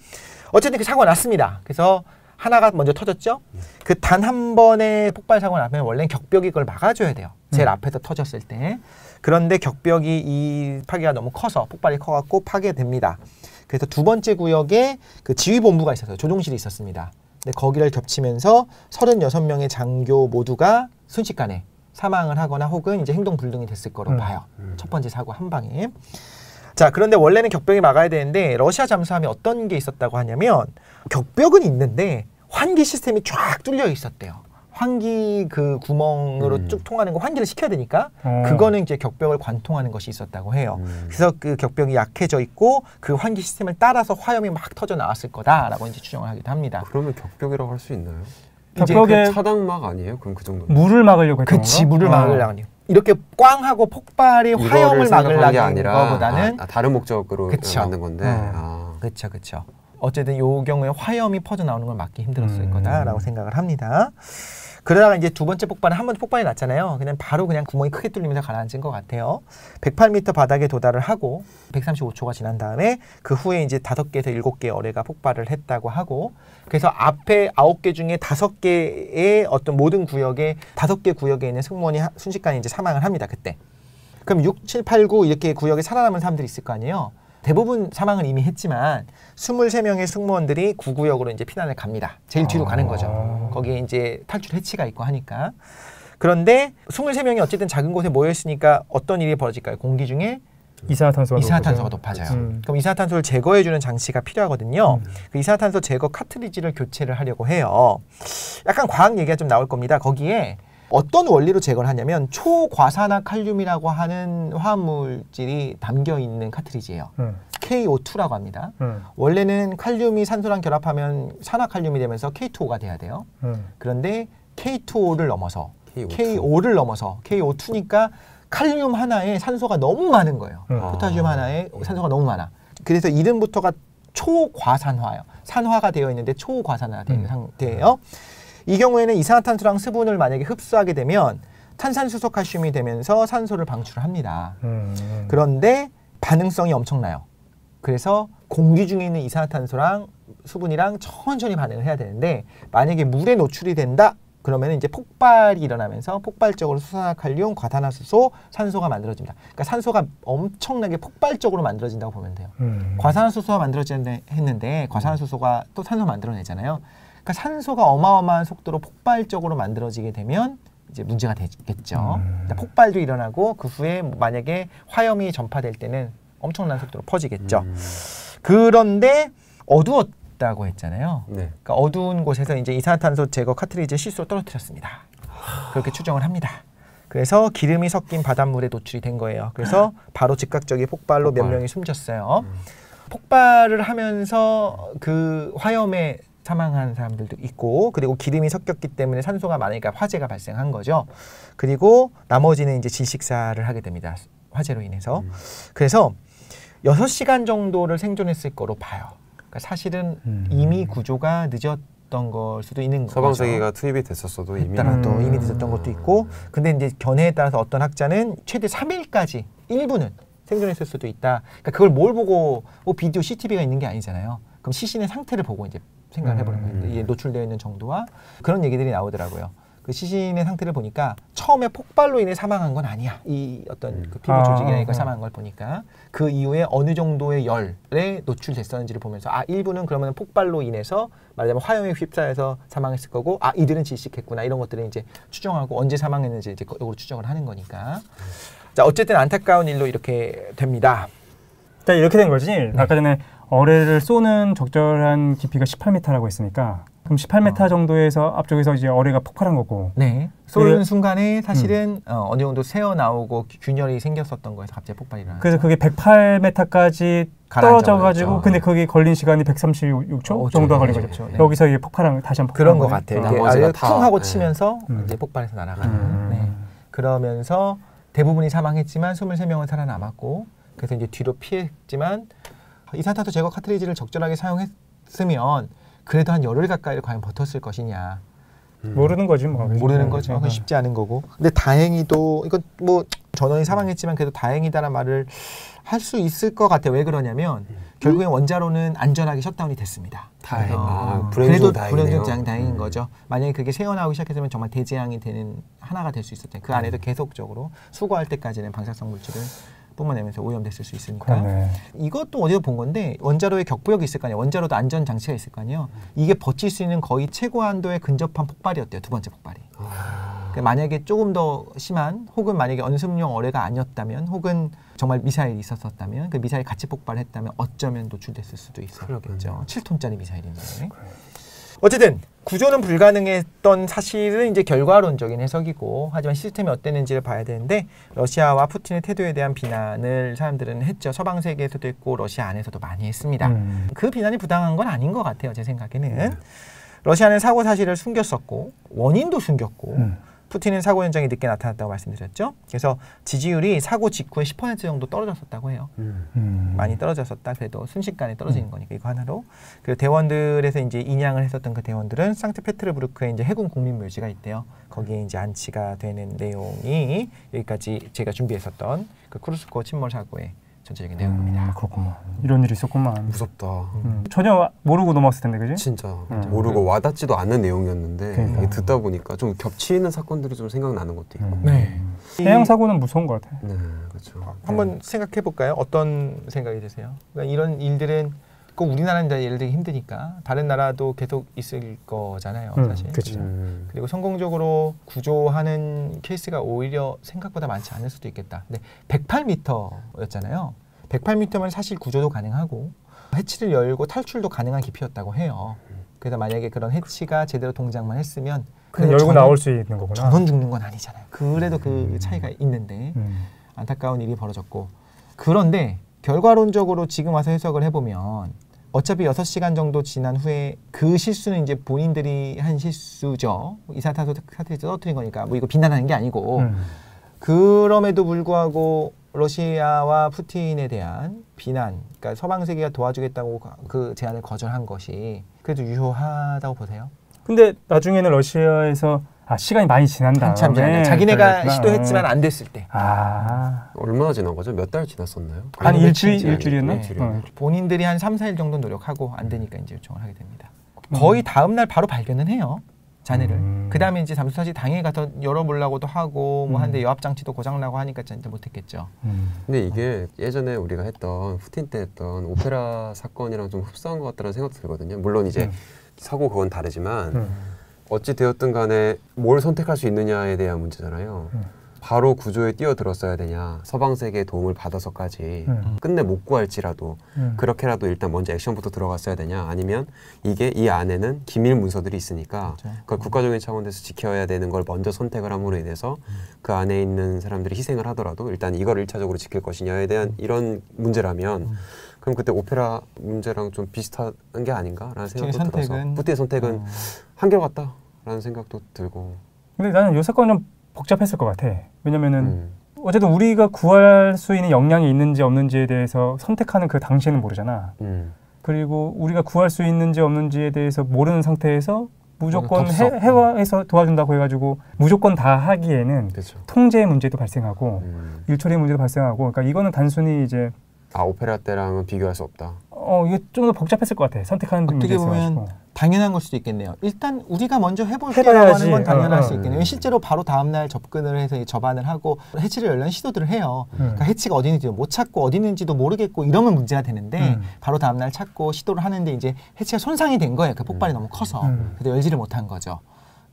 어쨌든 그 사고가 났습니다. 그래서 하나가 먼저 터졌죠. 그 단 한 번의 폭발 사고 가 나면 원래는 격벽이 그걸 막아줘야 돼요. 제일 음. 앞에서 터졌을 때. 그런데 격벽이 이 파괴가 너무 커서 폭발이 커갖고 파괴됩니다. 그래서 두 번째 구역에 그 지휘본부가 있었어요. 조종실이 있었습니다. 근데 거기를 겹치면서 36명의 장교 모두가 순식간에 사망을 하거나 혹은 이제 행동 불능이 됐을 거로 음. 봐요. 음. 첫 번째 사고 한 방에. 자, 그런데 원래는 격벽이 막아야 되는데 러시아 잠수함이 어떤 게 있었다고 하냐면 격벽은 있는데 환기 시스템이 쫙 뚫려 있었대요. 환기 그 구멍으로 음. 쭉 통하는 거 환기를 시켜야 되니까 어. 그거는 이제 격벽을 관통하는 것이 있었다고 해요. 음. 그래서 그 격벽이 약해져 있고 그 환기 시스템을 따라서 화염이 막 터져 나왔을 거다라고 이제 추정을 하기도 합니다. 그러면 격벽이라고 할 수 있나요? 격벽에 그 차당막 아니에요? 그럼 그 정도. 물을 막으려고 했던 그치? 물을 어. 막으려니 이렇게 꽝 하고 폭발이 화염을 막으려는 거보다는 아, 아, 다른 목적으로 그쵸. 만든 건데. 어. 아. 그렇죠, 그렇죠. 어쨌든 요 경우에 화염이 퍼져 나오는 걸 막기 힘들었을 음. 거다라고 생각을 합니다. 그러다가 이제 두 번째 폭발은 한 번도 폭발이 났잖아요. 그냥 바로 그냥 구멍이 크게 뚫리면서 가라앉은 것 같아요. 108m 바닥에 도달을 하고 135초가 지난 다음에 그 후에 이제 다섯 개에서 일곱 개의 어뢰가 폭발을 했다고 하고 그래서 앞에 아홉 개 중에 다섯 개의 어떤 모든 구역에 다섯 개 구역에 있는 승무원이 하- 순식간에 이제 사망을 합니다. 그때. 그럼 6, 7, 8, 9 이렇게 구역에 살아남은 사람들이 있을 거 아니에요. 대부분 사망을 이미 했지만 23명의 승무원들이 구구역으로 이제 피난을 갑니다. 제일 뒤로 가는 거죠. 거기에 이제 탈출 해치가 있고 하니까. 그런데 23명이 어쨌든 작은 곳에 모여 있으니까 어떤 일이 벌어질까요? 공기 중에 이산화탄소가 이산화탄소가 높아져요. 음. 그럼 이산화탄소를 제거해 주는 장치가 필요하거든요. 그 이산화탄소 제거 카트리지를 교체를 하려고 해요. 약간 과학 얘기가 좀 나올 겁니다. 거기에 어떤 원리로 제거를 하냐면 초과산화 칼륨이라고 하는 화합물질이 담겨 있는 카트리지예요. 음. KO2라고 합니다. 음. 원래는 칼륨이 산소랑 결합하면 산화칼륨이 되면서 K2O가 돼야 돼요. 음. 그런데 K2O를 넘어서 K5. K5를 넘어서 K5.2니까 칼륨 하나에 산소가 너무 많은 거예요. 음. 포타슘 하나에 산소가 너무 많아. 그래서 이름부터가 초과산화예요. 산화가 되어 있는데 초과산화가 되어 있는 음. 상태예요. 이 경우에는 이산화탄소랑 수분을 만약에 흡수하게 되면 탄산수소 칼슘이 되면서 산소를 방출합니다. 음. 그런데 반응성이 엄청나요. 그래서 공기 중에 있는 이산화탄소랑 수분이랑 천천히 반응을 해야 되는데 만약에 물에 노출이 된다 그러면 이제 폭발이 일어나면서 폭발적으로 수산화칼륨, 과산화수소, 산소가 만들어집니다. 그러니까 산소가 엄청나게 폭발적으로 만들어진다고 보면 돼요. 음. 과산화수소가 만들어지는데 했는데 과산화수소가 또 산소 만들어내잖아요. 그러니까 산소가 어마어마한 속도로 폭발적으로 만들어지게 되면 이제 문제가 되겠죠. 음. 그러니까 폭발도 일어나고 그 후에 만약에 화염이 전파될 때는 엄청난 속도로 퍼지겠죠. 음. 그런데 어두웠다고 했잖아요. 네. 그러니까 어두운 곳에서 이제 이산화탄소 제거 카트리지를 실수로 떨어뜨렸습니다. 그렇게 추정을 합니다. 그래서 기름이 섞인 바닷물에 노출이 된 거예요. 그래서 바로 즉각적인 폭발로 몇 폭발. 명이 숨졌어요. 폭발을 하면서 그 화염에 사망한 사람들도 있고 그리고 기름이 섞였기 때문에 산소가 많으니까 화재가 발생한 거죠. 그리고 나머지는 이제 질식사를 하게 됩니다. 화재로 인해서. 음. 그래서 여섯 시간 정도를 생존했을 거로 봐요. 그러니까 사실은 음. 이미 구조가 늦었던 걸 수도 있는 거죠. 서방세계가 투입이 됐었어도 이미 있더라도 음. 이미 늦었던 것도 있고 근데 이제 견해에 따라서 어떤 학자는 최대 3일까지 일부는 생존했을 수도 있다. 그러니까 그걸 뭘 보고 뭐 비디오 CCTV가 있는 게 아니잖아요. 그럼 시신의 상태를 보고 이제 생각을 해보는 음. 거예요. 이게 노출되어 있는 정도와 그런 얘기들이 나오더라고요. 그 시신의 상태를 보니까 처음에 폭발로 인해 사망한 건 아니야. 이 어떤 음. 그 피부 아, 조직이나 아, 이거 아. 사망한 걸 보니까 그 이후에 어느 정도의 열에 노출됐었는지를 보면서 아 일부는 그러면 폭발로 인해서 말하자면 화염에 휩싸여서 사망했을 거고 아 이들은 질식했구나 이런 것들을 이제 추정하고 언제 사망했는지 이제 이걸 추정을 하는 거니까 자 어쨌든 안타까운 일로 이렇게 됩니다. 일단 이렇게 된 거지. 아까 전에 어뢰를 쏘는 적절한 깊이가 18m라고 했으니까 그럼 18m 정도에서 앞쪽에서 이제 어뢰가 폭발한 거고. 네. 쏘는 그- 순간에 사실은 어, 어느 정도 새어 나오고 균열이 생겼었던 거에서 갑자기 폭발이 일어났죠. 그래서 그게 108m까지 가라앉아 떨어져 가지고 버렸죠. 근데 거기 걸린 시간이 136초 어, 정도가 네, 걸린 네, 거죠. 네. 여기서 이게 폭발한 다시 한번 그런 것 폭발한 같아요. 이게 쿵 하고 네. 치면서 음. 이제 폭발해서 날아가는. 음. 네. 그러면서 대부분이 사망했지만 23명은 살아남았고 그래서 이제 뒤로 피했지만 이산탄소 제거 카트리지를 적절하게 사용했으면 그래도 한 열흘 가까이를 과연 버텼을 것이냐 모르는 거지 뭐. 모르는 음, 거죠. 음. 그건 쉽지 않은 거고. 근데 다행히도 이건 뭐 전원이 사망했지만 그래도 다행이다라는 말을 할 수 있을 것 같아요. 왜 그러냐면 결국엔 원자로는 안전하게 셧다운이 됐습니다. 다행. 어, 아, 그래도 다행이네요. 불행 중 다행- 다행인 음. 거죠. 만약에 그게 새어나오기 시작했으면 정말 대재앙이 되는 하나가 될 수 있었죠. 그 안에도 계속적으로 수거할 때까지는 방사성 물질을 뿜어내면서 오염됐을 수 있으니까 그러네. 이것도 어디서 본 건데 원자로에 격부력이 있을 거 아니에요. 원자로도 안전 장치가 있을 거 아니에요. 이게 버틸 수 있는 거의 최고 한도에 근접한 폭발이었대요. 두 번째 폭발이. 그러니까 만약에 조금 더 심한 혹은 만약에 언습용 어뢰가 아니었다면 혹은 정말 미사일이 있었었다면 그 미사일 같이 폭발했다면 어쩌면 노출됐을 수도 있었겠죠. 그렇군요. 7톤짜리 미사일인데. 어쨌든 구조는 불가능했던 사실은 이제 결과론적인 해석이고 하지만 시스템이 어땠는지를 봐야 되는데 러시아와 푸틴의 태도에 대한 비난을 사람들은 했죠. 서방 세계에서도 했고 러시아 안에서도 많이 했습니다. 음. 그 비난이 부당한 건 아닌 것 같아요. 제 생각에는 러시아는 사고 사실을 숨겼었고 원인도 숨겼고 음. 푸틴은 사고 현장에 늦게 나타났다고 말씀드렸죠. 그래서 지지율이 사고 직후에 10% 정도 떨어졌었다고 해요. 음. 음. 많이 떨어졌었다. 그래도 순식간에 떨어지는 거니까 이거 하나로. 그 대원들에서 이제 인양을 했었던 그 대원들은 상트페테르부르크에 이제 해군 국민묘지가 있대요. 거기에 이제 안치가 되는 내용이 여기까지 제가 준비했었던 그 크루스코 침몰 사고의 전체적인 내용입니다. 음, 그렇구만. 이런 일이 있었구만. 무섭다. 음. 전혀 모르고 넘어갔을 텐데, 그지? 진짜 음. 모르고 와닿지도 않는 내용이었는데 그러니까. 이게 듣다 보니까 좀 겹치는 사건들이 좀 생각나는 것도 있고. 음. 네. 해양 사고는 무서운 것 같아. 네, 그렇죠. 한번 생각해 볼까요? 어떤 생각이 드세요? 그러니까 이런 일들은 꼭 우리나라는 다 예를 들기 힘드니까 다른 나라도 계속 있을 거잖아요, 음, 사실. 그치. 음. 그리고 성공적으로 구조하는 케이스가 오히려 생각보다 많지 않을 수도 있겠다. 근데 108m였잖아요. 108m면 사실 구조도 가능하고 해치를 열고 탈출도 가능한 깊이였다고 해요. 그래서 만약에 그런 해치가 제대로 동작만 했으면 그냥 열고 전원- 나올 수 있는 거구나. 전원 죽는 건 아니잖아요. 그래도 그 차이가 있는데 음. 안타까운 일이 벌어졌고 그런데 결과론적으로 지금 와서 해석을 해보면 어차피 6시간 정도 지난 후에 그 실수는 이제 본인들이 한 실수죠. 이산화탄소 사태를 떨어뜨린 거니까 뭐 이거 비난하는 게 아니고 음. 그럼에도 불구하고 러시아와 푸틴에 대한 비난, 그러니까 서방 세계가 도와주겠다고 그 제안을 거절한 것이 그래도 유효하다고 보세요? 근데 나중에는 러시아에서 아 시간이 많이 지난 다음에 한참 전에 자기네가 그랬구나. 시도했지만 안 됐을 때 아, 얼마나 지난 거죠? 몇 달 지났었나요? 한 일주일 일주일이었나? 네. 어. 본인들이 한 3, 4일 정도 노력하고 안 되니까 이제 요청을 하게 됩니다. 음. 거의 다음 날 바로 발견은 해요. 잔해를. 음. 그다음에 이제 잠수사지 당일 가서 열어보려고도 하고 뭐 음. 한데 여압 장치도 고장 나고 하니까 진짜 못했겠죠. 음. 근데 이게 예전에 우리가 했던 푸틴 때 했던 오페라 사건이랑 좀 흡사한 것 같다는 생각도 들거든요. 물론 이제 음. 사고 그건 다르지만 음. 어찌 되었든 간에 뭘 선택할 수 있느냐에 대한 문제잖아요. 음. 바로 구조에 뛰어들었어야 되냐, 서방 세계의 도움을 받아서까지 음. 끝내 못 구할지라도 음. 그렇게라도 일단 먼저 액션부터 들어갔어야 되냐, 아니면 이게 이 안에는 기밀 문서들이 있으니까 그렇죠. 그걸 국가적인 차원에서 지켜야 되는 걸 먼저 선택을 함으로 인해서 그 안에 있는 사람들이 희생을 하더라도 일단 이걸 일차적으로 지킬 것이냐에 대한 이런 문제라면 음. 그럼 그때 오페라 문제랑 좀 비슷한 게 아닌가라는 생각도 들어서 푸틴의 선택은 어. 한결같다 라는 생각도 들고 근데 나는 이 사건 좀 복잡했을 것 같아. 왜냐면은 음. 어쨌든 우리가 구할 수 있는 역량이 있는지 없는지에 대해서 선택하는 그 당시에는 모르잖아. 음. 그리고 우리가 구할 수 있는지 없는지에 대해서 모르는 상태에서 무조건 덥석. 해, 해와해서 도와준다고 해가지고 무조건 다 하기에는 그렇죠. 통제의 문제도 발생하고 음. 일처리 문제도 발생하고 그러니까 이거는 단순히 이제 아 오페라 때랑은 비교할 수 없다. 어 이게 좀 더 복잡했을 것 같아 선택하는 어떻게 문제에 보면 있어가지고 당연한 걸 수도 있겠네요. 일단 우리가 먼저 해볼게라고. 하는 건 당연할 어, 수 어. 있겠네요. 실제로 바로 다음 날 접근을 해서 이 접안을 하고 해치를 열려는 시도들을 해요. 음. 그러니까 해치가 어디 있는지도 못 찾고 어디 있는지도 모르겠고 이러면 문제가 되는데 음. 바로 다음 날 찾고 시도를 하는데 이제 해치가 손상이 된 거예요. 그 폭발이 너무 커서 음. 그래서 열지를 못한 거죠.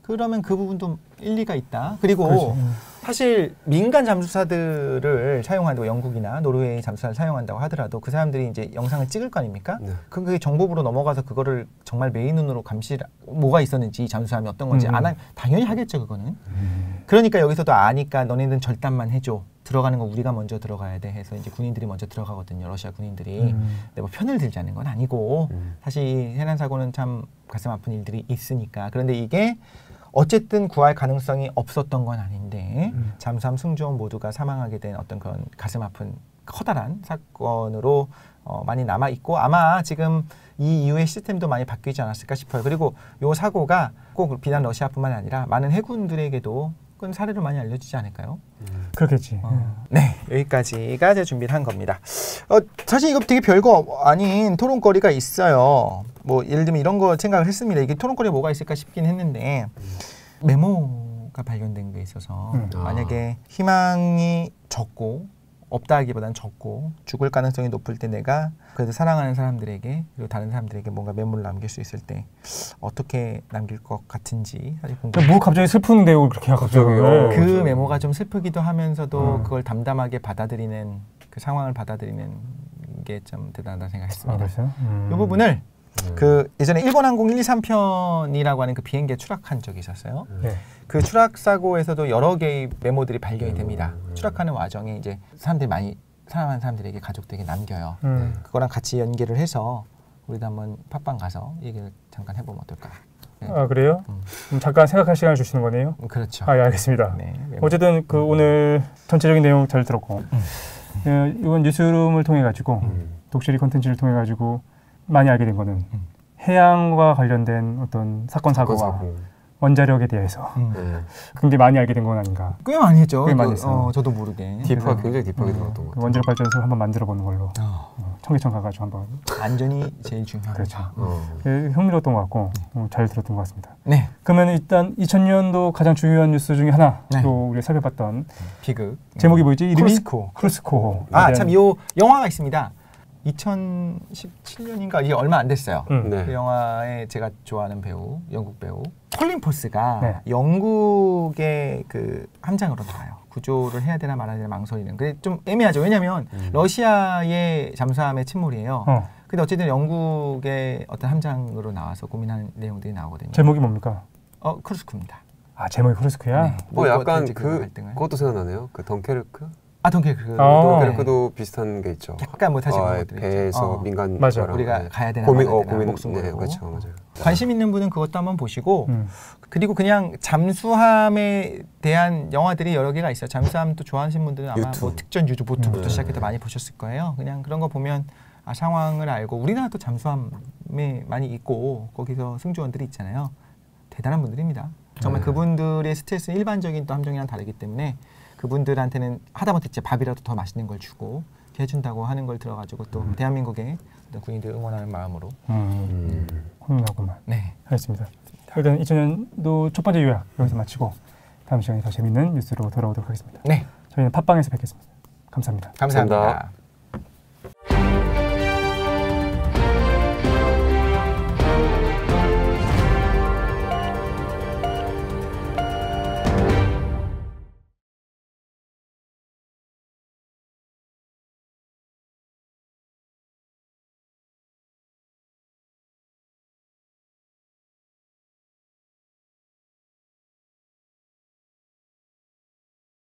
그러면 그 부분도 일리가 있다. 그리고 그렇지. 음. 사실 민간 잠수사들을 사용한다고 영국이나 노르웨이 잠수사를 사용한다고 하더라도 그 사람들이 이제 영상을 찍을 거 아닙니까? 네. 그 그게 정보부로 넘어가서 그거를 정말 매의 눈으로 감시 뭐가 있었는지 이 잠수함이 어떤 건지 음. 안 하, 당연히 하겠죠 그거는. 음. 그러니까 여기서도 아니까 너네는 절단만 해줘. 들어가는 거 우리가 먼저 들어가야 돼 해서 이제 군인들이 먼저 들어가거든요. 러시아 군인들이. 음. 근데 뭐 편을 들자는 건 아니고 음. 사실 이 해난 사고는 참 가슴 아픈 일들이 있으니까. 그런데 이게 어쨌든 구할 가능성이 없었던 건 아닌데 음. 잠수함 승조원 모두가 사망하게 된 어떤 그런 가슴 아픈 커다란 사건으로 어, 많이 남아 있고 아마 지금 이 이후의 시스템도 많이 바뀌지 않았을까 싶어요. 그리고 요 사고가 꼭 비단 러시아뿐만 아니라 많은 해군들에게도 큰 사례로 많이 알려지지 않을까요? 그렇겠지. 어. 네, 여기까지가 제가 준비를 한 겁니다. 어, 사실 이거 되게 별거 아닌 토론거리가 있어요. 뭐 예를 들면 이런 거 생각을 했습니다. 이게 토론거리가 뭐가 있을까 싶긴 했는데 메모가 발견된 게 있어서 음. 아. 만약에 희망이 적고 없다 하기보다는 적고 죽을 가능성이 높을 때 내가 그래도 사랑하는 사람들에게 그리고 다른 사람들에게 뭔가 메모를 남길 수 있을 때 어떻게 남길 것 같은지 사실 궁금해요. 뭐 갑자기 슬픈 내용을 그렇게 갑자기 갑자기요? 그 맞아요. 메모가 좀 슬프기도 하면서도 음. 그걸 담담하게 받아들이는 그 상황을 받아들이는 게 좀 대단하다 아, 생각했습니다. 그랬어요? 음. 이 부분을 음. 그 예전에 일본 항공 1, 2, 3편이라고 하는 그 비행기에 추락한 적이 있었어요. 네. 그 추락 사고에서도 여러 개의 메모들이 발견이 됩니다. 음. 추락하는 와중에 이제 사람들이 많이 사랑하는 사람들에게 가족들에게 남겨요. 음. 그거랑 같이 연계를 해서 우리도 한번 팟빵 가서 얘기를 잠깐 해보면 어떨까? 아 그래요? 음. 잠깐 생각할 시간을 주시는 거네요. 음, 그렇죠. 아, 예, 알겠습니다. 네. 어쨌든 그 오늘 전체적인 내용 잘 들었고 예, 이번 뉴스룸을 통해 가지고 음. 독실이 컨텐츠를 통해 가지고 많이 알게 된 거는 음. 해양과 관련된 어떤 사건 사고와 사고. 원자력에 대해서 음. 네. 굉장히 많이 알게 된 건 아닌가. 꽤 많이 했죠. 꽤 많이 그, 했어요. 어, 저도 모르게. 딥하게 굉장히 딥하게 음. 들어갔던 것. 원자력 발전소 한번 만들어 보는 걸로 어, 어, 청계천 가가지고 한번 안전이 제일 중요합니다. 그렇죠. 어. 예, 흥미로웠던 것 같고 어, 잘 들었던 것 같습니다. 네. 그러면 일단 2000년도 가장 중요한 뉴스 중에 하나 네. 또 우리 가 살펴봤던 비극. 제목이 뭐였지? 이름이 쿠르스크. 쿠르스크. 아, 참, 요 영화가 있습니다. 2017년인가 이게 얼마 안 됐어요. 음. 네. 그 영화에 제가 좋아하는 배우, 영국 배우 콜린 포스가 네. 영국의 그 함장으로 나와요. 구조를 해야 되나 말아야 되나 망설이는. 그게 좀 애매하죠. 왜냐하면 음. 러시아의 잠수함의 침몰이에요. 어, 근데 어쨌든 영국의 어떤 함장으로 나와서 고민하는 내용들이 나오거든요. 제목이 뭡니까? 어 쿠르스크입니다. 아 제목이 쿠르스크야. 네. 뭐 약간 이제 그 갈등을. 그것도 생각나네요. 그 덩케르크. 아 덩케르크. 어. 덩케르크도 비슷한 게 있죠. 약간 뭐 그런 것들이 있죠. 배에서 어. 민간 맞아. 우리가 네. 가야 되나 고민 어 고민 목숨 네 걸고. 그렇죠 맞아요. 관심 있는 분은 그것도 한번 보시고 음. 그리고 그냥 잠수함에 대한 영화들이 여러 개가 있어요. 잠수함 또 좋아하시는 분들은 아마 유튜브. 뭐 특전 유보트부터 음. 시작해서 많이 보셨을 거예요. 그냥 그런 거 보면 아, 상황을 알고 우리나라도 잠수함에 많이 있고 거기서 승조원들이 있잖아요. 대단한 분들입니다. 정말 네. 그분들의 스트레스는 일반적인 또 함정이랑 다르기 때문에 그분들한테는 하다못해 진짜 밥이라도 더 맛있는 걸 주고 해준다고 하는 걸 들어가지고 또 대한민국의 어떤 군인들 응원하는 마음으로 음. 음. 훈훈하구만. 네 알겠습니다. 일단 2000년도 첫 번째 요약 여기서 마치고 다음 시간에 더 재밌는 뉴스로 돌아오도록 하겠습니다. 네, 저희는 팟빵에서 뵙겠습니다. 감사합니다. 감사합니다. 감사합니다.